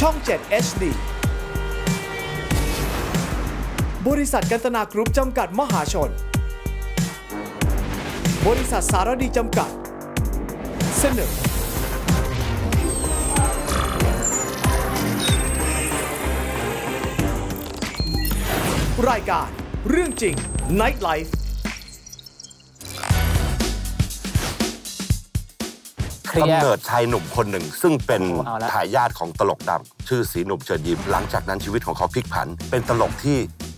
ช่อง 7 HD บริษัทกันตนากรุ๊ปจำกัดมหาชน บริษัทสารดีจำกัด เสนอ รายการเรื่องจริง Night Life เคลียกำร์เนิดชายหนุ่มคนหนึ่ง ซึ่งเป็นเอาละทายาทของตลกดังชื่อสีหนุ่มเชิญยิ้มหลังจากนั้นชีวิตของเขาพลิกผัน เป็นตลกที่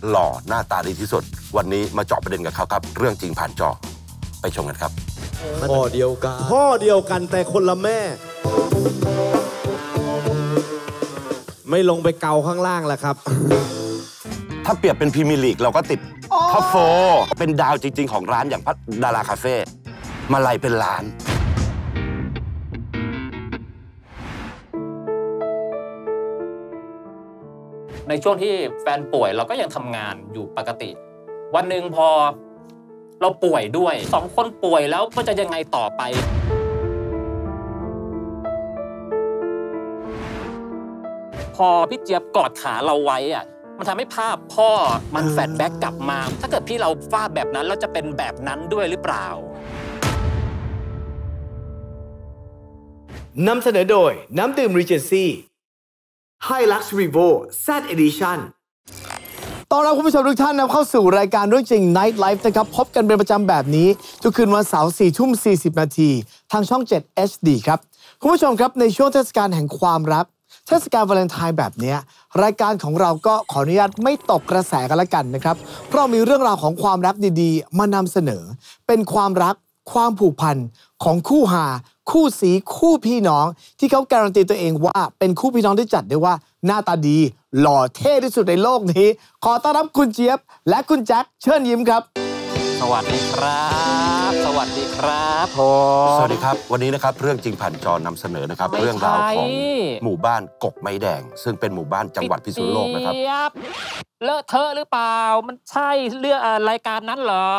หล่อหน้าตาดีที่สุด วันนี้มาเจาะประเด็นกับเขาครับ เรื่องจริงผ่านจอไปชมกันครับพ่อเดียวกันพ่อเดียวกันแต่คนละแม่ ไม่ลงไปเกาข้างล่างแล้วครับ ถ้าเปรียบเป็น Premier League เราก็ติด top four เป็นดาวจริง ๆ ของร้านอย่างพัดดาราคาเฟ่มาลัยเป็นล้าน ในช่วงที่แฟนป่วยเราก็ยังทำงานอยู่ปกติ วันหนึ่งพอเราป่วยด้วยสองคนป่วยแล้วก็จะยังไงต่อไป พอพี่เจี๊ยบกอดขาเราไว้อะมันทำให้ภาพพ่อมัน flashback กลับมา ถ้าเกิดพี่เราพลาดแบบนั้นเราจะเป็นแบบนั้นด้วยหรือเปล่านำเสนอโดยน้ำดื่ม Regency Hilux Revo Z Edition ต้อนรับคุณผู้ชมทุกท่านนะเข้าสู่รายการเรื่องจริง Night Life นะครับ พบกันเป็นประจำแบบนี้ ทุกคืนวันเสาร์4ทุ่ม 40 นาที ทางช่อง 7 HD ครับ คุณผู้ชมครับในช่วงเทศกาลแห่งความรัก เทศกาลวาเลนไทน์แบบนี้รายการของเราก็ขออนุญาตไม่ตกกระแสกันละกันนะครับ เพราะมีเรื่องราวของความรักดีๆ มานำเสนอ เป็นความรักความผูกพันของคู่หา คู่สีคู่พี่น้องที่เขาการันตีตัวเองว่าเป็นคู่พี่น้องที่จัดได้ว่าหน้าตาดี หล่อเท่ที่สุดในโลกนี้ ขอต้อนรับคุณเจี๊ยบ และคุณแจ็คเชิญยิ้มครับ สวัสดีครับ สวัสดีครับผมสวัสดีครับ วันนี้นะครับเรื่องจริงผ่านจอนำเสนอนะครับไม่เรื่องราวของใช่หมู่บ้านกกไม้แดง ซึ่งเป็นหมู่บ้านจังหวัดพิษณุโลกนะครับพี่เจี๊ยเลอะเทอะหรือเปล่า มันใช่เรื่องอะไรายการนั้นเหรอ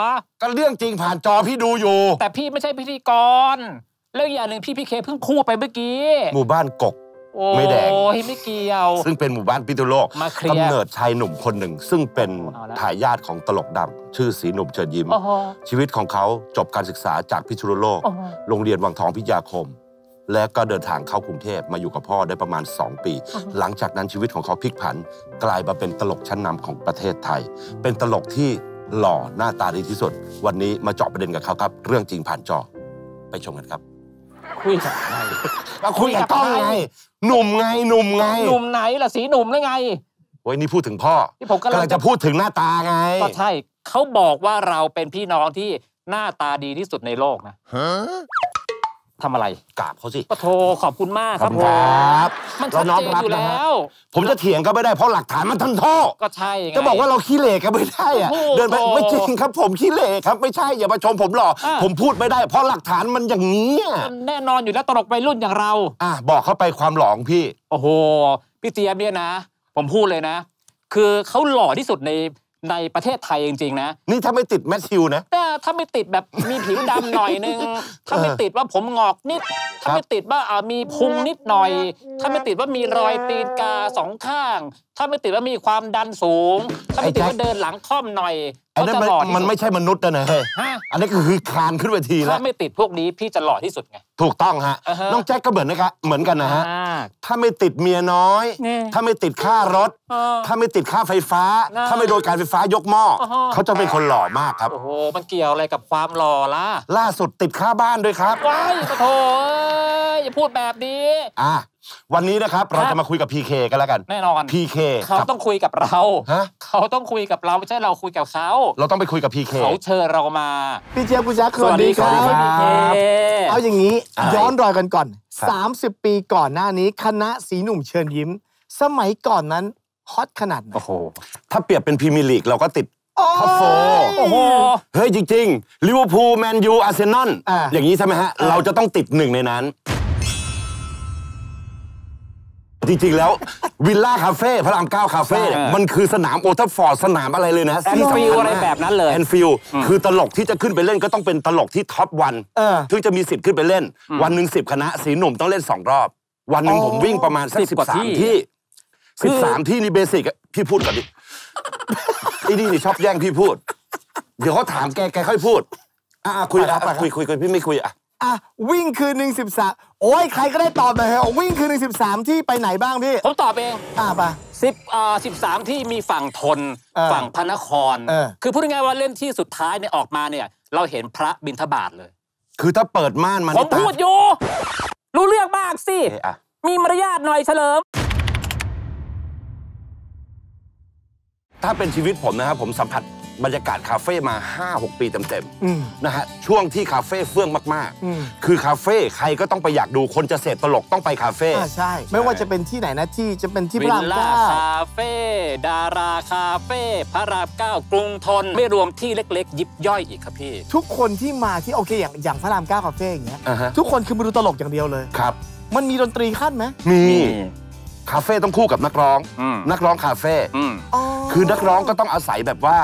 ก็เรื่องจริงผ่านจอพี่ดูอยู่ แต่พี่ไม่ใช่พิธีกร เรื่องอย่างหนึ่งพี่พีเคเพิ่งพูดไปเมื่อกี้หมู่บ้านกกโอ้ไม่แดงยไม่เกี่ยว ซึ่งเป็นหมู่บ้านพิษณุโลกมาเคลียร์กำเนิดชายหนุ่มคนหนึ่ง ซึ่งเป็นเอาละทายาทของตลกดังชื่อสีหนุ่มเชิญยิ้มโอ้โหชีวิตของเขาจบการศึกษาจากพิษณุโลกโอ้โหโรงเรียนวังทองพิทยาคม และก็เดินทางเข้ากรุงเทพมาอยู่กับพ่อได้ประมาณ 2 ปี หลังจากนั้นชีวิตของเขาพลิกผัน กลายมาเป็นตลกชั้นนำของประเทศไทย เป็นตลกที่หล่อหน้าตาดีที่สุด วันนี้มาเจาะประเด็นกับเขาครับ เรื่องจริงผ่านจอไปชมกันครับ คุยกับใครก็คุยกับกล้องไง หนุ่มไง หนุ่มไง หนุ่มไหนล่ะสีหนุ่มหรือไงโอ้ยนี่พูดถึงพ่อที่ผมกำลังกำลังจะพูดถึงหน้าตาไง ก็ใช่เขาบอกว่าเราเป็นพี่น้องที่หน้าตาดีที่สุดในโลกนะ ทำอะไรกราบเขาสิก็โทรขอบคุณมากครับขอบคุณครับมันเราชัดน้อมเจนรับอยู่นะฮะแล้ว ผมจะเถียงก็ไม่ได้เพราะหลักฐานมันทันโทษก็ใช่ไงจะบอกว่าเราขี้เหร่กันไม่ได้อะโอ้โหเดินไปไม่จริงครับ ผมขี้เหร่ครับไม่ใช่อย่ามาชมผมหรอกอะผมพูดไม่ได้ เพราะหลักฐานมันอย่างนี้อะแน่นอนอยู่แล้วตลกวัยรุ่นอย่างเรา อะบอกเข้าไปความหลองพี่ โอ้โหพี่เจี๊ยบเนี่ยนะ ผมพูดเลยนะ คือเขาหล่อที่สุดใน ในประเทศไทยจริงๆนะ นี่ถ้าไม่ติดแมทธิวนะแต่ถ้าไม่ติดแบบมีผิวดำหน่อยนึง ถ้าไม่ติดว่าผมงอกนิด ถ้าไม่ติดว่าอ่ามีพุงนิดหน่อย ถ้าไม่ติดว่ามีรอยตีนกาสองข้างถ้าไม่ติดว่ามีความดันสูง ถ้าไม่ติดว่าเดินหลังค่อมหน่อยไอ้เขานั่นจะมันหล่อที่มันสุดไม่ใช่มนุษย์นะเฮ้ยฮะอันนี้ก็คือคลานขึ้นเวทีแล้ถ้าวไม่ติดพวกนี้พี่จะหล่อที่สุดไงถูกต้องฮะอ่าฮะน้องแจ็คก็เหมือนนะครับเหมือนกันนะฮะอ่าถ้าไม่ติดเมียน้อยนี่ถ้าไม่ติดค่ารถเออถ้าไม่ติดค่าไฟฟ้าน่าถ้าไม่โดนการไฟฟ้ายกหม้ออ่าฮะเขาจะเป็นคนหล่อมากครับโอ้โหมันเกี่ยวอะไรกับความหล่อล่ะล่าสุดติดค่าบ้านด้วยครับว้ายปะโถเอ้ยอย่าพูดแบบนี้อะ วันนี้นะครับเราจะมาคุยกับ PK กันแล้วกัน แน่นอน PK เขาครับต้องคุยกับเรา ฮะ เขาต้องคุยกับเราไม่ใช่เราคุยกับเขา เราต้องไปคุยกับ PK เขาเเชิญเรามา พี่เจี๊ยบคุณแจ็คสวัสดีครับสวัสดีครับเอาอย่างนี้อะไรย้อนรอยกันก่อนครับ30 ปีก่อนหน้านี้คณะสีหนุ่มเชิญยิ้ม สมัยก่อนนั้นฮอตขนาดไหนโอ้โหถ้าเปรียบเป็น Premier League เราก็ติด top four โอ้โห เฮ้ยจริงๆลิเวอร์พูลแมนยูอาร์เซนอลอ่าอย่างนี้ใช่ไหมฮะ เราจะต้องติดหนึ่งในนั้น จริง ๆ แล้ววิลล่าคาเฟ่พระรามเก้าคาเฟ่เนี่ยอ่ามัมันคือสนาม Old Trafford สนามอะไรเลยนะแอนฟิลด์อะไรแบบนั้นเลยแอนฟิลด์คือตลกที่จะขึ้นไปเล่นก็ต้องเป็นตลกที่ท็อปวันเออถึงจะมีสิทธิ์ขึ้นไปเล่น วันหนึ่งสิบคณะสีหนุ่มต้องเล่นสองรอบ วันหนึ่งอ๋อผมวิ่งประมาณสักสิสิบบกว่าสามที่ที่สิบสามที่นี่เบสิกอะพี่พูดก่อนดิไอ้นี่นี่ชอบแย่งพี่พูด เดี๋ยวเขาถามแกแกค่อยพูดอะอะคุยไปครัอะบไปครับคุยคุยคุยพี่ไม่คุยอะ อะวิ่งคืนหนึ่งสิบสามโอ้ยใครก็ได้ตอบหน่อยเถอะวิ่งคืนหนึ่งสิบสามที่ไปไหนบ้างพี่ผมตอบเองอะไป สิบอ่าสิบสามที่มีฝั่งทน เออฝั่งพระนคร เออ คือพูดง่ายๆว่าเล่นที่สุดท้ายเนี่ยออกมาเนี่ยเราเห็นพระบิณฑบาตเลย คือถ้าเปิดม่านมาผมนี่ตาพูดอยู่ รู้เรื่องมากสิ เอ๊ะอะ มีมารยาทหน่อยเฉลิม ถ้าเป็นชีวิตผมนะครับผมสัมผัส บรรยากาศคาเฟ่มา 5-6 ปีเต็มอืมๆนะฮะช่วงที่คาเฟ่เฟื่องมากอืมๆคือคาเฟ่ใครก็ต้องไปอยากดูคนจะเสพตลกต้องไปคาเฟ่อ่าใช่ ไม่ว่าจะเป็นที่ไหนนะที่จะเป็นที่พวิระลรามล่าเก้าคาเฟ่ดาราคาเฟ่พระรามเก้ากรุงทนไม่รวมที่เล็ก ๆ ยิบย่อยอีกครับพี่ ทุกคนที่มาที่โอเคอย่างอย่างพระรามเก้าคาเฟ่อย่างเงี้ยอ่าฮะทุกคนคือมาดูตลกอย่างเดียวเลยครับ มันมีดนตรีขั้นไหมมีคาเฟ่ต้องคู่กับนักร้องอืมนักร้องคาเฟ่อืมอ๋อคือนักร้องก็ต้องอาศัยแบบว่า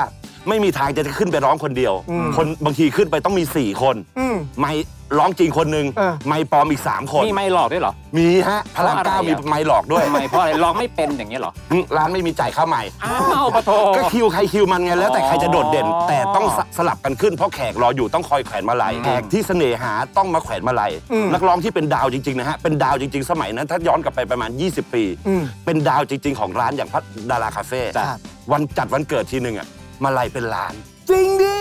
ไม่มีทางจะขึ้นไปร้องคนเดียวอืมคนบางทีขึ้นไปต้องมี 4 คนอืมไม่ร้องจริงคนหนึ่งเออไม่ปลอมอีก 3 คน มีไม่หลอกด้วยเหรอ มีฮะพระรามเก้าเพราะอะไรมีอะไม่หลอกด้วยทำไมเพราะอะไรลองไม่เป็นอย่างเงี้ยเหรออืมร้านไม่มีจ่ายค่าใหม่ อ้าวปะโทก็คิวใครคิวมันไงแล้วแต่ใครจะโดดเด่นอ๋อแต่ต้องสสลับกันขึ้นเพราะแขกรออยู่ต้องคอยแขวนมาลัยอืมแขกที่เสน่หาต้องมาแขวนมาลัยอืมนักร้องที่เป็นดาวจริงๆนะฮะเป็นดาวจริง ๆ สมัยนั้นถ้าย้อนกลับไปประมาณ 20 ปีอืมเป็นดาวจริง ๆ ของร้านอย่างพัดดาราคาเฟ่ครับวันจัดวันเกิดทีหนึ่งอะ มาลัยเป็นล้าน จริงดิ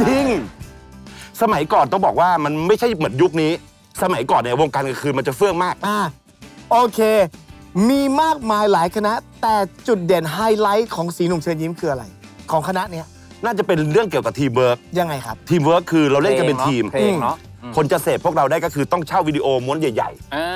จริง สมัยก่อนต้องบอกว่ามันไม่ใช่เหมือนยุคนี้ สมัยก่อนเนี่ยวงการกลางคืนมันจะเฟื่องมาก อ่าโอเค มีมากมายหลายคณะ แต่จุดเด่นไฮไลท์ของสีหนุ่มเชิญยิ้มคืออะไร ของคณะเนี้ยน่าจะเป็นเรื่องเกี่ยวกับทีมเวิร์กยังไงครับ ทีมเวิร์กคือเราเล่นกันเป็นทีม เพลงเนาะ คนจะเสพพวกเราได้ก็คือต้องเช่าวิดีโอม้วนใหญ่อ่า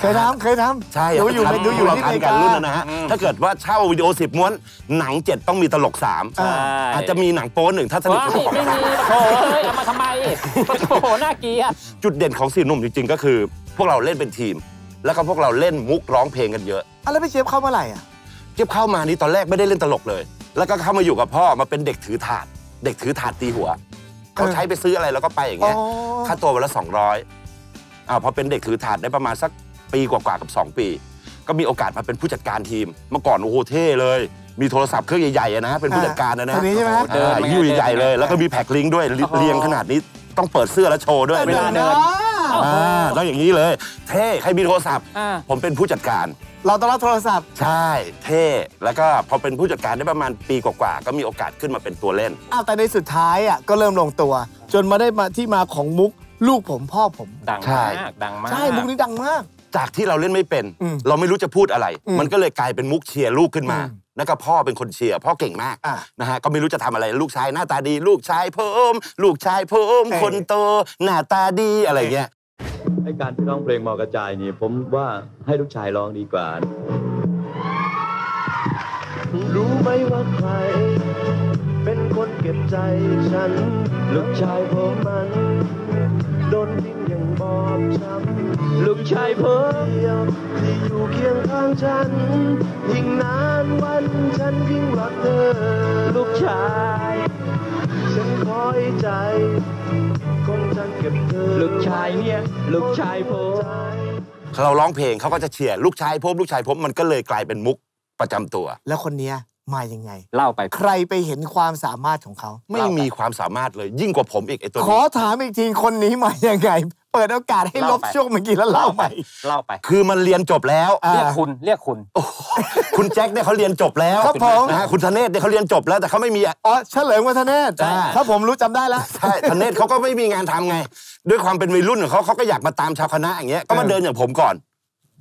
เคยทำเคยทำๆใช่ดูอยู่ทันดูอยู่เราที่ทันกันการรุ่นนั้นนะฮะอืมถ้าเกิดว่าเช่าวิดีโอ10ม้วน หนัง7ต้องมีตลก3อ่าอาจจะมีหนังโป๊หนึ่งถ้าสนิทว้ายกับเจ้าของไม่มีร้านโอ้ยเอามาทำไมโอ้โหน่าเกลียด จุดเด่นของสีหนุ่มจริงๆ ก็คือ พวกเราเล่นเป็นทีม แล้วก็พวกเราเล่นมุกร้องเพลงกันเยอะ อะแล้วพี่เชฟเข้าเมื่อไหร่อะเก็บเข้ามานี่ตอนแรกไม่ได้เล่นตลกเลย แล้วก็เข้ามาอยู่กับพ่อมาเป็นเด็กถือถาด เด็กถือถาดตีหัว เขาใช้ไปซื้ออะไรแล้วก็ไปอย่างเงี้ยอ๋อค่าตัววันละ200อ่าพอเป็นเด็กถือถาดได้ประมาณสักปีกว่าๆกับ 2 ปี ก็มีโอกาสมาเป็นผู้จัดการทีม เมื่อก่อนโอ้โหเท่เลย มีโทรศัพท์เครื่องใหญ่ๆอะนะเป็นผู้จัดการนะนะคนนี้ใช่ไหมเดินอ่าไปไงยิ้วใหญ่ๆเลยเดินไปไงแล้วก็มีแพ็คลิงก์ด้วยโอ้โหเรียงขนาดนี้ ต้องเปิดเสื้อแล้วโชว์ด้วยเวลาเดินอ่าต้องอย่างนี้เลย เท่ใครมีโทรศัพท์ อ่า ผมเป็นผู้จัดการ เราต้องรับโทรศัพท์ ใช่เท่แล้วก็พอเป็นผู้จัดการได้ประมาณปีกว่าๆก็มีโอกาสขึ้นมาเป็นตัวเล่น อ้าวแต่ในสุดท้ายอะก็เริ่มลงตัว จนมาได้มาที่มาของมุกลูกผมพ่อผม ดังใช่ มากดังมาก ใช่มุกนี้ดังมาก จากที่เราเล่นไม่เป็นอืมเราไม่รู้จะพูดอะไรอืมมันก็เลยกลายเป็นมุกเชียร์ลูกขึ้นมาอืมแล้วก็พ่อเป็นคนเชียร์พ่อเก่งมากอะนะฮะก็ไม่รู้จะทำอะไรลูกชายหน้าตาดี ลูกชายเพิ่มลูกชายเพิ่มเออคนโตหน้าตาดีอะไรเงี้ยไอการที่ร้องเพลงมอกระจายนี่ผมว่าให้ลูกชายร้องดีกว่า รู้ไหมว่าใคร เป็นคนเก็บใจฉัน ลูกชายผมมัน โดนทิ้งอย่างบอบช้ำ ลูกชายผมเดียวที่อยู่เคียงข้างฉัน ยิ่งนานวันฉันยิ่งรักเธอ ลูกชาย ฉันคอยใจคนฉันเก็บเธอ ลูกชายเนี่ย ลูกชายผมเราร้องเพลงเขาก็จะเชียร์ลูกชายพบลูกชายพบมันก็เลยกลายเป็นมุกประจำตัว แล้วคนเนี้ยมายังไง เล่าไป ใครไปเห็นความสามารถของเขา ไม่มีความสามารถเลยยิ่งกว่าผมอีกไอ้ตัวขอนี้ถามอีกทีคนนี้มายังไง เปิดโอกาสให้ลเล่าบไปช่วงเมื่อกี้แล้วเล่าใหม่เล่าไป คือมันเรียนจบแล้วอ่าเรียกคุณเรียกคุณ คุณแจ็คเนี่ยเขาเรียนจบแล้วครับผมนะฮะคุณธเนศเนี่ยเขาเรียนจบแล้วแต่เขาไม่มีอ๋อเฉลิมวัฒเนศใช่ครับผมรู้จำได้แล้วใช่ธเนศเขาก็ไม่มีงานทำไง ด้วยความเป็นวัยรุ่นของเขาเขาก็อยากมาตามชาวคณะอย่างเงี้ยก็มาเออเดินอย่างผมก่อน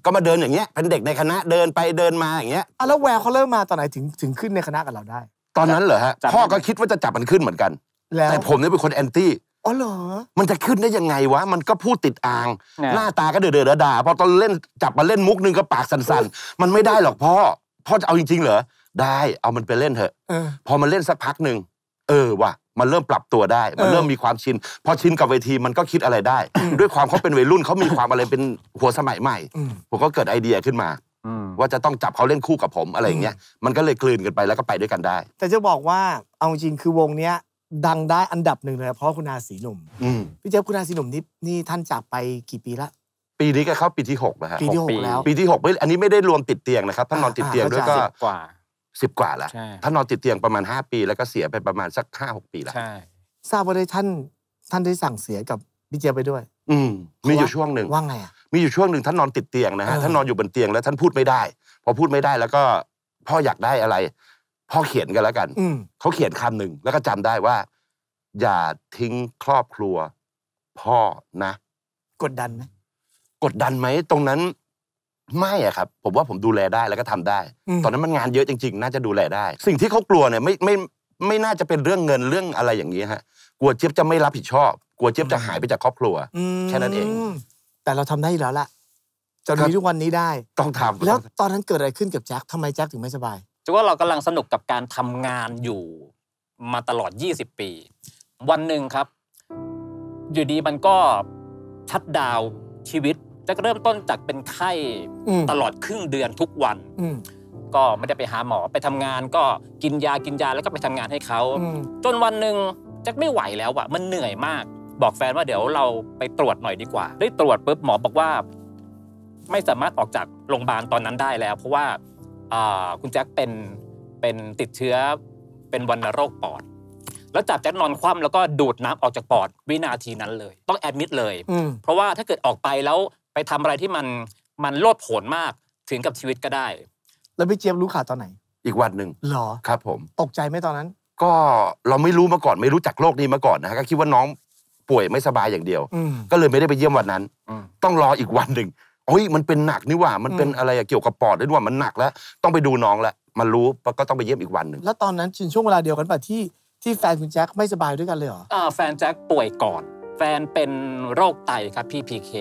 ก็มาเดินอย่างเงี้ยเป็นเด็กในคณะเดินไปเดินมาอย่างเงี้ยอะแล้วแววเขาเริ่มมาตอนไหนถึงถึงขึ้นในคณะกับเราได้ ตอนนั้นเหรอฮะจับพ่อก็คิดว่าจะจับมันขึ้นเหมือนกันแล้วแต่ผมเนี่ยเป็นคนแอนตี้ อ๋อเหรอ มันจะขึ้นได้ยังไงวะ มันก็พูดติดอ่างเนี่ยหน้าตาก็เดือดๆด่าๆพอตอนเล่นจับมาเล่นมุกนึงก็ปากสั่นๆ มันไม่ได้หรอกพ่อ พ่อจะเอาจริงๆเหรอ ได้ เอามันไปเล่นเถอะ เออ พอมันเล่นสักพักหนึ่ง เออว่ะ มันเริ่มปรับตัวได้ มันเออ เริ่มมีความชิน พอชินกับเวทีมันก็คิดอะไรได้ ด้วยความเขาเป็นวัยรุ่นเขามีความอะไรเป็นหัวสมัยใหม่ อืม ผมก็เกิดไอเดียขึ้นมา อืม ว่าจะต้องจับเขาเล่นคู่กับผมอะไรอย่างเงี้ย มันก็เลยกลืนกันไปแล้วก็ไปด้วยกันได้ แต่จะบอกว่าเอาจริงคือวงเนี้ย ดังได้อันดับหนึ่งเลยเพราะคุณอาสีหนุ่มอืมพี่เจ๊ยบคุณอาสีหนุ่มนี่นี่ท่านจากไปกี่ปีละปีนี้ก็เข้าปีที่6แล้วฮะปีที่หกปี6แล้วปีที่6ไม่อันนี้ไม่ได้รวมติดเตียงนะครับถ้านอนติดเตียงด้วยก็อ่ากว่าสิบกว่าแล้วใช่ถ้านอนติดเตียงประมาณ 5 ปีแล้วก็เสียไปประมาณสักห้าหกปีแล้วใช่ทราบว่าได้ท่านท่านได้สั่งเสียกับพี่เจี๊ยบไปด้วย อืมมีอยู่ช่วงหนึ่งว่าไงอะมีอยู่ช่วงหนึ่งท่านนอนติดเตียงนะฮะเออท่านนอนอยู่บนเตียงแล้วท่านพูดไม่ได้ พอพูดไม่ได้แล้วก็พ่ออยากได้อะไร พ่อเขียนกันแล้วกันอืมเขาเขียนคำหนึ่งแล้วก็จำได้ว่า อย่าทิ้งครอบครัว พ่อนะ กดดันไหมกดดันไหมตรงนั้น ไม่อะครับ ผมว่าผมดูแลได้แล้วก็ทำได้มตอนนั้นมันงานเยอะจริง ๆ น่าจะดูแลได้ สิ่งที่เขากลัวเนี่ยไม่ไม่ไม่น่าจะเป็นเรื่องเงินเรื่องอะไรอย่างนี้ฮะกลัวเจี๊ยบจะไม่รับผิดชอบ กลัวเจี๊ยบจะหายไปจากครอบครัวมแค่นั้นเอง แต่เราทำได้อยู่แล้วล่ะจนครับมีทุกวันนี้ได้ ต้องทำแล้วตอนนั้นเกิดอะไรขึ้นกับแจ็คทำไมแจ็คถึงไม่สบาย จะว่าเรากำลังสนุกกับการทำงานอยู่มาตลอด 20 ปี วันหนึ่งครับ อยู่ดีมันก็ชัดดาวน์ชีวิตจะเริ่มต้นจากเป็นไข้อืมตลอดครึ่งเดือนทุกวันอืมก็ไม่ได้ไปหาหมอไปทำงาน ก็กินยากินยาแล้วก็ไปทำงานให้เขาอืมจนวันหนึ่งแจ็คไม่ไหวแล้วอะมันเหนื่อยมาก บอกแฟนว่าเดี๋ยวเราไปตรวจหน่อยดีกว่า ได้ตรวจปุ๊บหมอบอกว่า ไม่สามารถออกจากโรงพยาบาลตอนนั้นได้แล้ว เพราะว่าอ่า คุณแจ็คเป็นเป็นติดเชื้อเป็นวัณโรคปอด แล้วจับแจ็คนอนคว่ำแล้วก็ดูดน้ำออกจากปอดวินาทีนั้นเลย ต้องแอดมิดเลยอืมเพราะว่าถ้าเกิดออกไปแล้วไปทำอะไรที่มันมันโลดโผนมากถึงกับชีวิตก็ได้ แล้วพี่เจี๊ยบรู้ข่าวตอนไหน อีกวันหนึ่งหรอครับ ผม ตกใจไหมตอนนั้น ก็เราไม่รู้มาก่อนไม่รู้จักโรคนี้มาก่อนนะฮะก็คิดว่าน้องป่วยไม่สบายอย่างเดียวอืมก็เลยไม่ได้ไปเยี่ยมวันนั้นอืมต้องรออีกวันหนึ่ง โอ้ยมันเป็นหนักนี่หว่ามันเป็นอืมอะไรอะเกี่ยวกับปอดด้วยว่ามันหนักแล้ว ต้องไปดูน้องแล้วมันรู้ก็ต้องไปเยี่ยมอีกวันหนึ่งแล้วตอนนั้นชินช่วงเวลาเดียวกันป่ะที่ที่แฟนคุณแจ็คไม่สบายด้วยกันเลยเหรออ่าแฟนแจ็คป่วยก่อน แฟนเป็นโรคไตครับพี่พีเค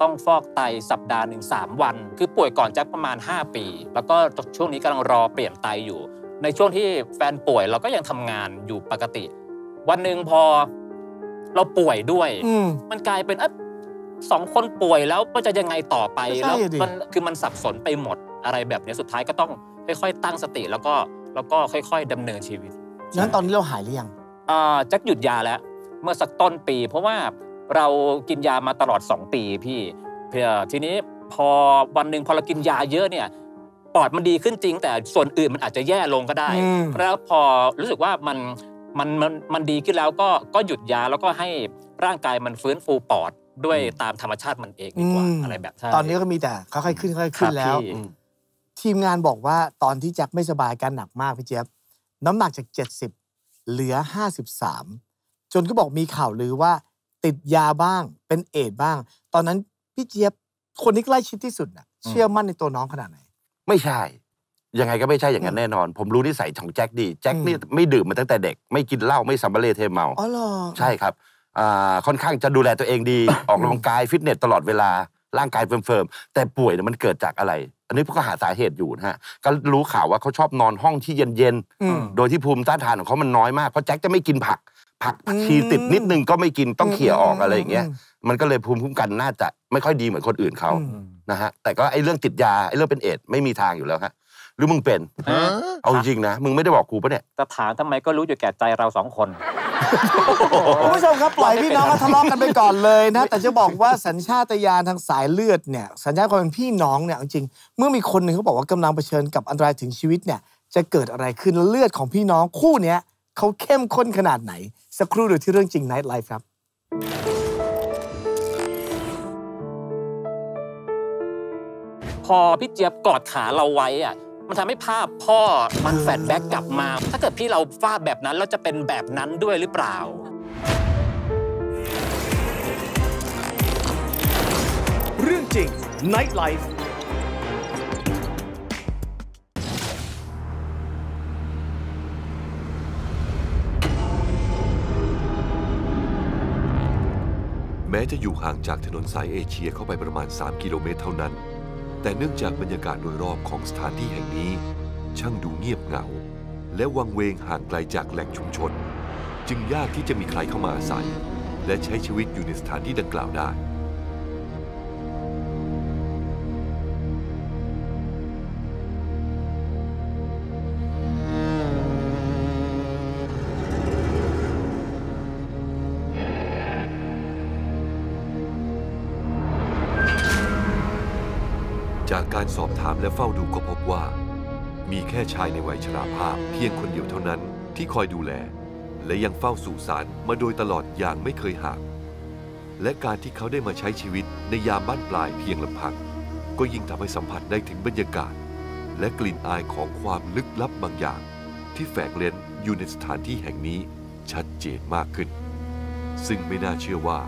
ต้องฟอกไตสัปดาห์หนึ่งสามวัน คือป่วยก่อนแจ็คประมาณ 5 ปี แล้วก็ช่วงนี้กำลังรอเปลี่ยนไตอยู่ ในช่วงที่แฟนป่วยเราก็ยังทำงานอยู่ปกติ วันหนึ่งพอเราป่วยด้วยอืมมันกลายเป็นเอ๊ะ สองคนป่วยแล้วมันจะยังไงต่อไปก็ใช่แล้วดิมันคือมันสับสนไปหมดอะไรแบบนี้สุดท้ายก็ต้องค่อยๆ ตั้งสติแล้วก็แล้วก็ค่อย ๆดำเนินชีวิตงั้นตอนนี้เราหายหรือยังอ่าแจ็คหยุดยาแล้ว เมื่อสักต้นปี เพราะว่าเรากินยามาตลอด 2 ปีพี่เพื่อทีนี้พอวันหนึ่งพอเรากินยาเยอะเนี่ยปอดมันดีขึ้นจริง แต่ส่วนอื่นมันอาจจะแย่ลงก็ได้อืมแล้วพอรู้สึกว่ามันมันมันมันดีขึ้นแล้วก็ก็หยุดยาแล้วก็ให้ร่างกายมันฟื้นฟูปอด ด้วยตามธรรมชาติมันเองดีกว่าอืมอะไรแบบใช่ตอนนี้ก็มีแต่ค่อยๆขึ้นค่อยๆขึ้นครับแล้วพี่ทีมงานบอกว่าตอนที่แจ็คไม่สบายอาการหนักมากพี่เจี๊ยบน้ำหนักจาก 70 เหลือ 53 จนก็บอกมีข่าวลือว่า ติดยาบ้างเป็นเอดส์บ้าง ตอนนั้นพี่เจี๊ยบคนที่ใกล้ชิดที่สุดน่ะเชื่อมั่นในตัวน้องขนาดไหน ไม่ใช่ ยังไงก็ไม่ใช่อย่างนั้นแน่นอน ผมรู้นิสัยของแจ็คดี แจ็คอืมนี่ไม่ดื่มมาตั้งแต่เด็ก ไม่กินเหล้าไม่สัมเบเลเทเมาอ๋อเหรอใช่ครับอ่า ค่อนข้างจะดูแลตัวเองดี ออกกำลังกายฟิตเนสตลอดเวลาร่างกายเฟิร์มๆแต่ป่วยเนี่ยมันเกิดจากอะไร อันนี้พวกก็หาสาเหตุอยู่นะฮะก็รู้ข่าวว่าเขาชอบนอนห้องที่เย็นอืมๆโดยที่ภูมิต้านทานของเขามันน้อยมากเพราะแจ็คจะไม่กินผัก ผักอืมชีติดนิดนึงก็ไม่กินต้องเขี่ยออกอืมอะไรอย่างเงี้ยอืมมันก็เลยภูมิคุ้มกันน่าจะไม่ค่อยดีเหมือนคนอื่นเขาอืมนะฮะแต่ก็ไอ้เรื่องติดยาไอ้เรื่องเป็นเอดส์ไม่มีทางอยู่แล้วฮะ หรือมึงเป็น เอาจริงๆนะ มึงไม่ได้บอกกูปะเนี่ยจะถามทำไมก็รู้อยู่แก่ใจเราสองคน คุณผู้ชมครับปล่อยพี่น้องเขาทะเลาะกันไปก่อนเลยนะ แต่จะบอกว่าสัญชาตญาณทางสายเลือดเนี่ย สัญชาตความเป็นพี่น้องเนี่ยเอาจริงๆเมื่อมีคนหนึ่งเขาบอกว่ากำลังเผชิญกับอันตรายถึงชีวิตเนี่ย จะเกิดอะไรขึ้นเลือดของพี่น้องคู่เนี้ยเขาเข้มข้นขนาดไหน สักครู่ดูที่เรื่องจริง Night Life ครับพอพี่เจี๊ยบกอดขาเราไว้อะ มันทำให้ภาพพ่อมัน flashback กลับมา ถ้าเกิดพี่เราฟาดแบบนั้นเราจะเป็นแบบนั้นด้วยหรือเปล่า เรื่องจริง Night Life แม้จะอยู่ห่างจากถนนสายเอเชียเข้าไปประมาณ 3 กิโลเมตรเท่านั้น แต่เนื่องจากบรรยากาศโดยรอบของสถานที่แห่งนี้ ช่างดูเงียบเหงา และวังเวงห่างไกลจากแหล่งชุมชน จึงยากที่จะมีใครเข้ามาอาศัย และใช้ชีวิตอยู่ในสถานที่ดังกล่าวได้ การสอบถามและเฝ้าดูก็พบว่า มีแค่ชายในวัยชราภาพเพียงคนเดียวเท่านั้นที่คอยดูแล และยังเฝ้าสู่สารมาโดยตลอดอย่างไม่เคยห่างและการที่เขาได้มาใช้ชีวิตในยามบ้านปลายเพียงลำพังก็ยิ่งทำให้สัมผัสได้ถึงบรรยากาศ และกลิ่นอายของความลึกลับบางอย่าง ที่แฝงเร้นอยู่ในสถานที่แห่งนี้ชัดเจนมากขึ้น ซึ่งไม่น่าเชื่อว่า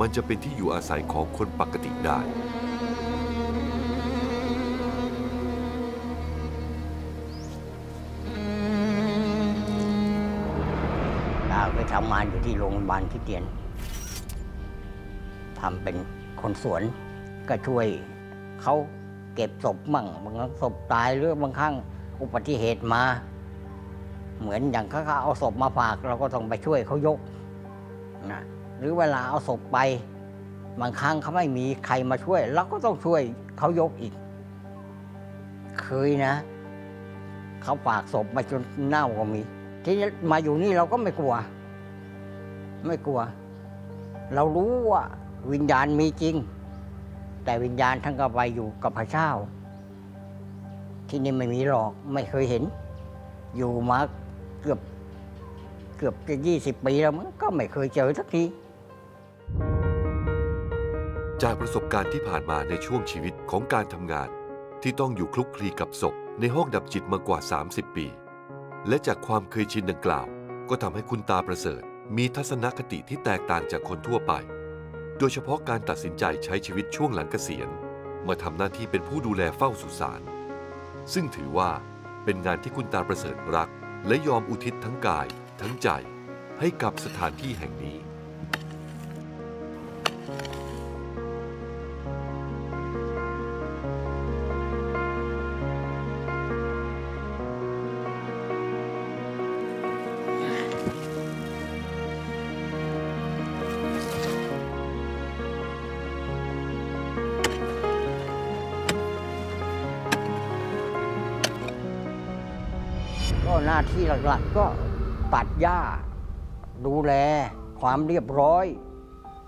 มันจะเป็นที่อยู่อาศัยของคนปกติได้านอยู่ที่โรงพยาบาลคริเตียนทำเป็นคนสวนก็ช่วยเขาเก็บศพมั่งบางครั้งศพตายหรือบางครั้งอุบัติเหตุมา เหมือนอย่างเขาเอาศพมาฝาก เราก็ต้องไปช่วยเขายกนะหรือเวลาเอาศพไป บางครั้งเขาไม่มีใครมาช่วยเราก็ต้องช่วยเขายกอีก เคยนะเขาฝากศพมาจนเน่าก็มี ที่มาอยู่นี่เราก็ไม่กลัว ไม่กลัว เรารู้ว่าวิญญาณมีจริง แต่วิญญาณทั้งก็ไปอยู่กับพระเจ้า ที่นี่ไม่มีหรอกไม่เคยเห็น อยู่มาเกือบเกือบจะยี่สิบปีแล้วมั้งก็ไม่เคยเจอสักทีจากประสบการณ์ที่ผ่านมาในช่วงชีวิตของการทำงาน ที่ต้องอยู่คลุกคลีกับศพในห้องดับจิตมากว่า 30 ปี และจากความเคยชินดังกล่าว ก็ทำให้คุณตาประเสริฐ มีทัศนคติที่แตกต่างจากคนทั่วไป โดยเฉพาะการตัดสินใจใช้ชีวิตช่วงหลังเกษียณ มาทำหน้าที่เป็นผู้ดูแลเฝ้าสุสาน ซึ่งถือว่าเป็นงานที่คุณตาประเสริฐรัก และยอมอุทิศทั้งกาย ทั้งใจให้กับสถานที่แห่งนี้ หลักๆก็ตัดหญ้า ดูแล ความเรียบร้อย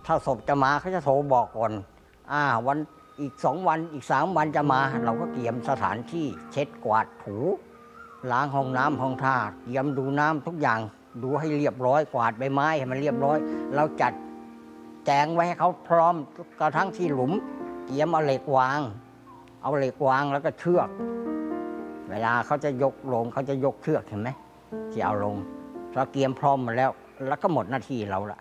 ถ้าศพจะมาเขาจะโทรบอกก่อน อ่า วันอีกสองวันอีกสามวันจะมา เราก็เตรียมสถานที่เช็ดกวาดถู ล้างห้องน้ำห้องท่าเตรียมดูน้ำทุกอย่างดูให้เรียบร้อยกวาดใบไม้ให้มันเรียบร้อย เราจัดแจงไว้ให้เขาพร้อมกระทั่งที่หลุมเตรียมเอาเหล็กวาง เอาเหล็กวางแล้วก็เชือก เวลาเขาจะยกลงเขาจะยกเชือกเห็นไหม ที่เอาลงเราเตรียมพร้อมมาแล้ว แล้วก็หมดหน้าที่เราละ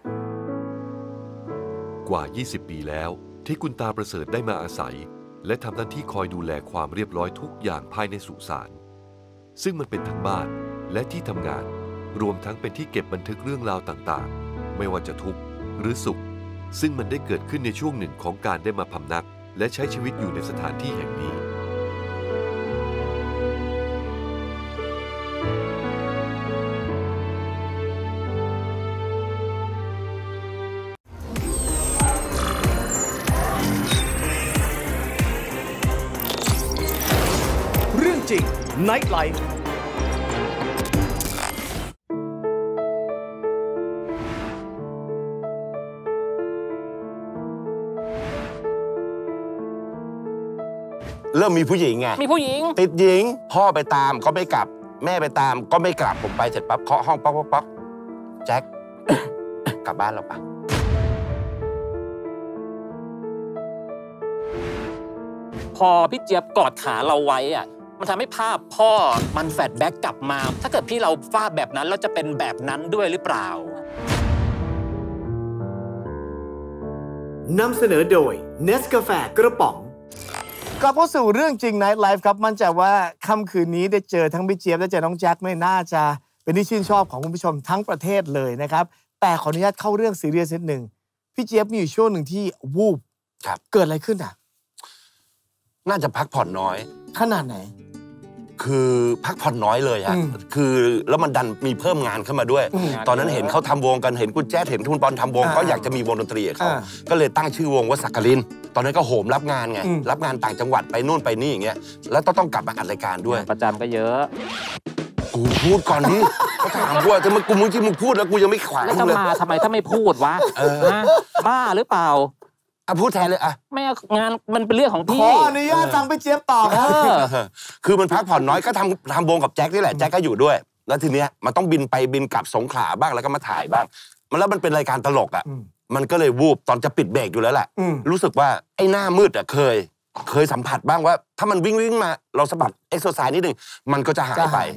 กว่า 20 ปีแล้วที่คุณตาประเสริฐได้มาอาศัย และทำหน้าที่คอยดูแลความเรียบร้อยทุกอย่างภายในสุสานซึ่งมันเป็นทั้งบ้านและที่ทำงาน รวมทั้งเป็นที่เก็บบันทึกเรื่องราวต่างๆ ไม่ว่าจะทุกข์หรือสุข ซึ่งมันได้เกิดขึ้นในช่วงหนึ่งของการได้มาพำนัก และใช้ชีวิตอยู่ในสถานที่แห่งนี้ จริง Night Life เริ่มมีผู้หญิงไง มีผู้หญิง ติดหญิง พ่อไปตามก็ไม่กลับ แม่ไปตามก็ไม่กลับ ผมไปเสร็จปั๊บเคาะห้องป๊อกป๊อกป๊อกแจ็ค กลับบ้านเราปะพอพี่เจี๊ยบกอดขาเราไว้อะ มันทำให้ภาพพ่อมันแฟลชแบ็กกลับมา ถ้าเกิดพี่เราฟาดแบบนั้นเราจะเป็นแบบนั้นด้วยหรือเปล่านำเสนอโดย n e s c a f e กระป๋องกลับเข้าสู่เรื่องจริง Night Life ครับ มั่นใจว่าค่ำคืนนี้ได้เจอทั้งพี่เจี๊ยบและเจอน้องแจ็คไม่น่าจะเป็นที่ชื่นชอบของคุณผู้ชมทั้งประเทศเลยนะครับ แต่ขออนุญาตเข้าเรื่องซีเรียสนิดหนึ่งพี่เจี๊ยบมีอยู่ช่วงหนึ่งที่วูบครับ เกิดอะไรขึ้นอะ น่าจะพักผ่อนน้อย ขนาดไหน คือพักผ่อนน้อยเลยฮะอืมคือแล้วมันดันมีเพิ่มงานขึ้นมาด้วยอืมตอนนั้นเห็นเขาทำวงกันเห็นคุณแจ๊ดเห็นคุณบอลทำวงอ่าก็อยากจะมีวงดนตรีกับเขาอ่าก็เลยตั้งชื่อวงว่าสักกลินตอนนั้นก็โหมรับงานไงอืมรับงานต่างจังหวัดไปนู่นไปนี่อย่างเงี้ยแล้วต้องต้องกลับมาอัดรายการด้วย ประจำก็เยอะกูพูดก่อนดิเขาถามกูว่าจะมากูมึงที่มึงพูดแล้วกูยังไม่ขวางแล้วมึจะงเลยมาทำไมถ้าไม่พูดวะเออฮะบ้าหรือเปล่า อะพูดแทนเลยอะไม่เอางานมันเป็นเรื่องของขพี่ ออนุญาตฟังไปเจี๊ยบต่อเอครับอคือมันพักผ่อนน้อยก็ทำทำวงกับแจ็คนี่แหละแจ็คก็อยู่ด้วย แล้วทีเนี้ยมันต้องบินไปบินกลับสงขลาบ้างแล้วก็มาถ่ายบ้าง มันแล้วมันเป็นรายการตลกอะ อืมมันก็เลยวูบตอนจะปิดเบรกอยู่แล้วแหละอืม รู้สึกว่าไอ้หน้ามืดอะเคย เคยสัมผัสบ้างว่า ถ้ามันวิ่งวิ่งมาเราสะบัดเอ็กซ์ไซส์นิดนึงมันก็จะหายจะไปหาย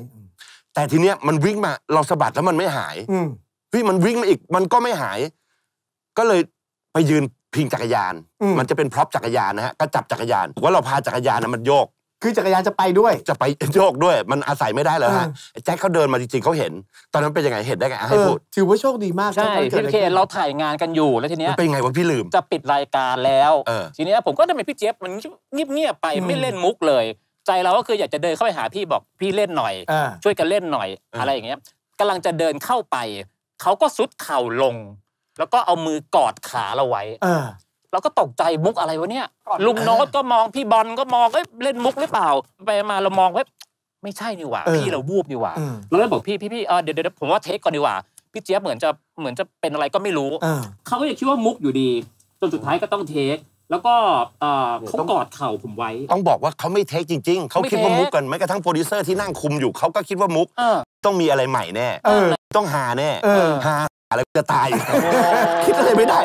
แต่ทีเนี้ยมันวิ่งมาเราสะบัดแล้วมันไม่หาย อืม เฮ้ยมันวิ่งมาอีกมันก็ไม่หาย ก็เลยไปยืน พิงจักรยานอืมมันจะเป็น prop จักรยานนะฮะก็จับจักรยานว่าเราพาจักรยานนะมันโยก คือจักรยานจะไปด้วย จะไปโยกด้วย มันอาศัยไม่ได้เลยฮะอ่าไอ้แจ็คเขาเดินมาจริงๆเขาเห็น ตอนนั้นเป็นยังไงเห็นได้ไงอะให้เออพูดถือว่าโชคดีมากใช่ตอนกิพี่ดอะไรเคขึ้นเราถ่ายงานกันอยู่แล้วทีเนี้มัยนเป็นยังไงวะพี่ลืมจะปิดรายการแล้วเออทีเนี้ยผมก็ทำไมพี่เจี๊ยบมันเงียบๆไปอืมไม่เล่นมุกเลยใจเราก็คืออยากจะเดินเข้าไปหาพี่บอกพี่เล่นหน่อยอ่าช่วยกันเล่นหน่อยเออออะไรอย่างเงี้ยกำลังจะเดินเข้าไปเขาก็ซุดเข่าลง แล้วก็เอามือกอดขาเราไว้เออเราก็ตกใจมุกอะไรวะเนี่ยลุงโน้ตก็มองพี่บอลก็มองเอ้ยเล่นมุกหรือเปล่า ไปมาเรามองเว้ยไม่ใช่นี่หว่าเออพี่เราวูบนี่หว่าเออเราเลยบอกพี่พี่พี่เออเดี๋ยวเดี๋ยวผมว่า take ก่อนดีกว่าพี่เจี๊ยบเหมือนจะเหมือนจะเป็นอะไรก็ไม่รู้เออเขาก็ยังคิดว่ามุกอยู่ดีจนสุดท้ายก็ต้อง take แล้วก็เอ่อเขากอดเข่าผมไว้ ต้องบอกว่าเขาไม่ take จริง ๆ เขาคิดว่าไม่ take มุกกันแม้กระทั่งโปรดิวเซอร์ที่นั่งคุมอยู่เขาก็คิดว่ามุกเออต้องมีอะไรใหม่แน่เออต้องหาแน่เออหา อะไรจะตาย คิดอะไรไม่ได้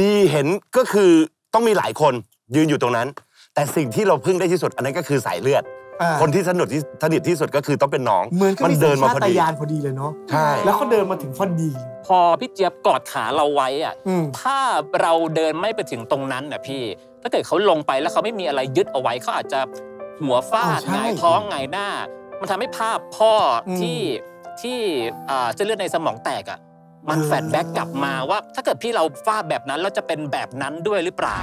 ดีเห็นก็คือต้องมีหลายคนยืนอยู่ตรงนั้น แต่สิ่งที่เราพึ่งได้ที่สุด อันนั้นก็คือสายเลือดอ่าคนที่สนิทที่สนิทที่สุดก็คือต้องเป็นน้องเหมือนกับมันมีเดิสันญมาชาพอตดีญาณพอดีเลยเนาะใช่แล้วเขาเดินมาถึงพอดี พอพี่เจี๊ยบกอดขาเราไว้อะอืมถ้าเราเดินไม่ไปถึงตรงนั้นน่ะพี่ ถ้าเกิดเขาลงไปแล้วเขาไม่มีอะไรยึดเอาไว้เขาอาจจะหัวฟาดอ๋อใช่หงายท้องหงายหน้า มันทำให้ภาพพ่ออมที่ที่อ่าเส้นเลือดในสมองแตกอะ มันเออ flashback กลับมาว่า ถ้าเกิดพี่เราฟาดแบบนั้นเราจะเป็นแบบนั้นด้วยหรือเปล่า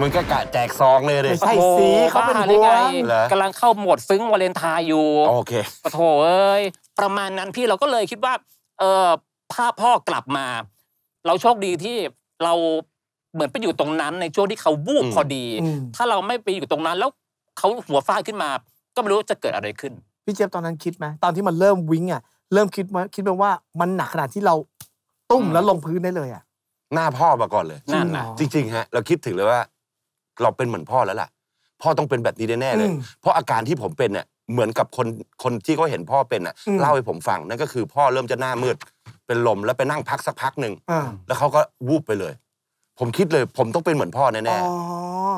มันก็กะแจกซองเลยเลย ไม่ใช่สีเขาเป็นบ้ห่วไงงเหรอ กำลังเข้าโหมดซึ้งวาเลนไทน์อยู่ โอเค ปะโถเอ้ยประมาณนั้นพี่เราก็เลยคิดว่า เออภาพพอกลับมา เราโชคดีที่เราเหมือนไปอยู่ตรงนั้นในช่วงที่เขาวูบอืม พอดี อืม ถ้าเราไม่ไปอยู่ตรงนั้นแล้วเขาหัวฟาดขึ้นมา ก็ไม่รู้จะเกิดอะไรขึ้น พี่เจี๊ยบตอนนั้นคิดไหมตอนที่มันเริ่มวิ่งอะ เริ่มคิดว่าคิดไหมว่ามันหนักขนาดที่เราตุ้มอืมแล้วลงพื้นได้เลยอะ หน้าพ่อมาก่อนเลยนั่นน่ะจริงเหรอจริงๆฮะเราคิดถึงเลยว่า เราเป็นเหมือนพ่อแล้วล่ะ พ่อต้องเป็นแบบนี้แน่ๆเลยอืมเพราะอาการที่ผมเป็นเนี่ยเหมือนกับคนคนที่เขาเห็นพ่อเป็นอะอืมเล่าให้ผมฟังนั่นก็คือ พ่อเริ่มจะหน้ามืด เป็นลมแล้วไปนั่งพักสักพักหนึ่งอ่าแล้วเขาก็วูบไปเลย ผมคิดเลย ผมต้องเป็นเหมือนพ่ออ๋แน่อ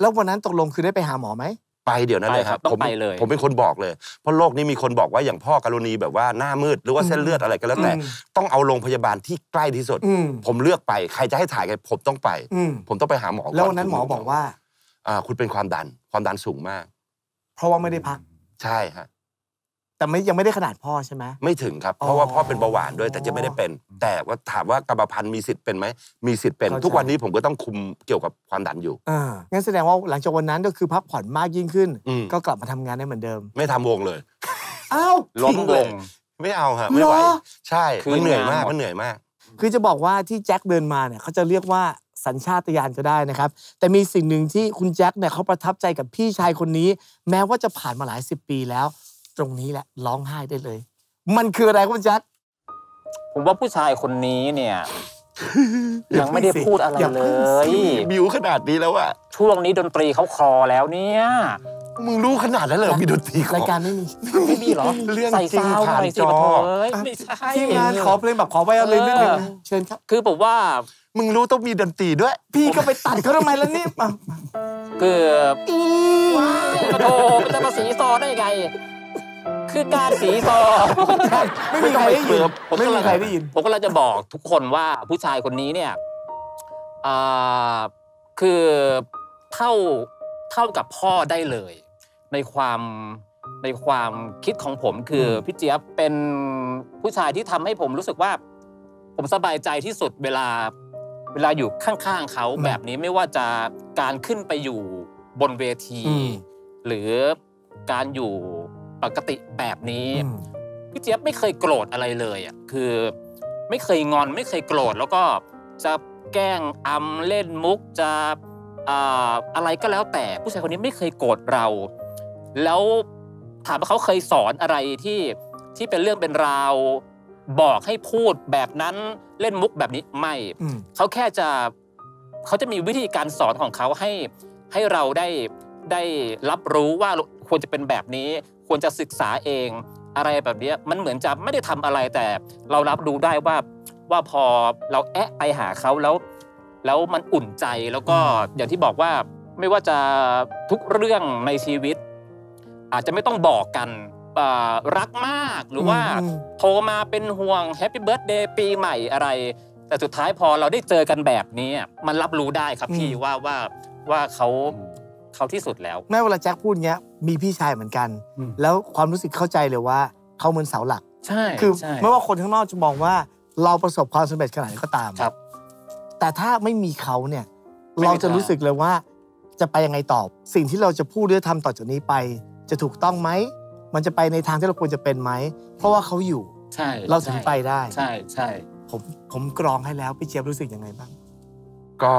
แล้ววันนั้นตกลงคือได้ไปหาหมอไหมๆ ไปเดี๋ยวนั้นเลยครับไปครับต้องผมไปเลยผมเป็นคนบอกเลย เพราะโลกนี้มีคนบอกว่าอย่างพ่อกรณีแบบว่าหน้ามืดหรือว่าเส้นเลือดอะไรก็แล้วแต่อืมต้องเอาโรงพยาบาลที่ใกล้ที่สุดอืมผมเลือกไปใครจะให้ถ่ายกันผมต้องไปอืมผมต้องไปหาหมอก่แล้ววันนั้นหมอบอกว่าอ่าคุณเป็นความดันความดันสูงมาก เพราะว่าไม่ได้พัก ใช่ฮะ แต่ไม่ยังไม่ได้ขนาดพ่อใช่ไหม ไม่ถึงครับอ๋อเพราะว่าพ่อเป็นเบาหวานด้วยแต่จะไม่ได้เป็น แต่ว่าถามว่ากรรมพันธุ์มีสิทธิ์เป็นไหมมีสิทธิ์เป็น เข้าใจ ทุกวันนี้ผมก็ต้องคุมเกี่ยวกับความดันอยู่ อ่างั้นแสดงว่าหลังจากวันนั้นก็คือพักผ่อนมากยิ่งขึ้น อืม ก็กลับมาทำงานได้เหมือนเดิม ไม่ทำวงเลย อ้าว ล้มทิ้งวเลยงไม่เอาฮะไม่ไหวเหรอ ใช่คืนมันเหนื่อยมากงานหมด มันเหนื่อยมาก คือจะบอกว่าที่แจ็คเดินมาเนี่ยเขาจะเรียกว่าสัญชาตญาณก็ได้นะครับ แต่มีสิ่งหนึ่งที่คุณแจ็คเนี่ยเขาประทับใจกับพี่ชายคนนี้ แม้ว่าจะผ่านมาหลายสิบปีแล้ว ตรงนี้แหละร้องไห้ได้เลย มันคืออะไรคุณแจ็คผมว่าผู้ชายคนนี้เนี่ยยังไม่ได้พูดอะไรอย่าเลเพิ่งสิยบิวขนาดนี้แล้วอะช่วงนี้ดนตรีเขาคลอแล้วเนี่ยมึงรู้ขนาดนั้นเลยเหรอมีดนตรีขอรายการไม่มีไม่มีเหรอเรื่องใส่จริงซาวด์หน่อยสิผ่านจอปะโถเอ้ยไม่ใช่ทีมงานขอเพลงแบบขอไวโอลินนิดนึงนะเชิญครับ คือผมว่า มึงรู้ต้องมีดนตรีด้วย พี่ก็ไปตัดเขาทำไมแล้วนี่มาคือปะโถมันจะมาสีซอได้ไง คือการสีซอไม่มีใครได้ยินผมไม่กำมีลังใครได้ยินผมก็เลยจะบอกทุกคนว่าผู้ชายคนนี้เนี่ยอ่าคือเท่าเท่ากับพ่อได้เลย ในความในความคิดของผมคืออมพี่เจี๊ยบเป็นผู้ชายที่ทำให้ผมรู้สึกว่า ผมสบายใจที่สุดเวลาเวลาอยู่ข้างๆเขาแบบนี้ไม่ว่าจะการขึ้นไปอยู่บนเวทีอืมหรือการอยู่ ปกติแบบนี้อืมพี่เจี๊ยบไม่เคยโกรธอะไรเลยอะคือไม่เคยงอนไม่เคยโกรธแล้วก็จะแกล้งอำเล่นมุกจะอ่าอะไรก็แล้วแต่ผู้ชายคนนี้ไม่เคยโกรธเรา แล้วถามว่าเขาเคยสอนอะไรที่ที่เป็นเรื่องเป็นราวบอกให้พูดแบบนั้นเล่นมุกแบบนี้ไม่อืมเขาแค่จะเขาจะมีวิธีการสอนของเขาให้ให้เราได้ได้รับรู้ว่าควรจะเป็นแบบนี้ ควรจะศึกษาเองอะไรแบบเนี้ยมันเหมือนจะไม่ได้ทำอะไรแต่เรารับรู้ได้ว่าว่าพอเราแอะไปหาเขาแล้ว แล้วมันอุ่นใจแล้วก็อย่างที่บอกว่าไม่ว่าจะทุกเรื่องในชีวิต อาจจะไม่ต้องบอกกันอ่ารักมากหรือว่าอืมโทรมาเป็นห่วงแฮปปี้เบิร์ดเดย์ปีใหม่อะไร แต่สุดท้ายพอเราได้เจอกันแบบนี้อะมันรับรู้ได้ครับพี่อืมว่าว่าว่าเขา เขาที่สุดแล้ว แม่เวลาแจ็คพูดเงี้ยมีพี่ชายเหมือนกันอืมแล้วความรู้สึกเข้าใจเลยว่าเขาเหมือนเสาหลัก ใช่คือใช่ไม่ว่าคนข้างนอกจะมองว่าเราประสบความสำเร็จขนาดไหนก็ตามครับ แต่ถ้าไม่มีเขาเนี่ยไม่มีเราจะทางรู้สึกเลยว่า จะไปยังไงต่อสิ่งที่เราจะพูดหรือทำต่อจากนี้ไป จะถูกต้องไหมมันจะไปในทางที่เราควรจะเป็นไหมเพราะว่าเขาอยู่ใช่เราถึงใช่ไปได้ ใช่ใช่ผมผมกรองให้แล้วพี่เจี๊ยบรู้สึกยังไงบ้าง ก็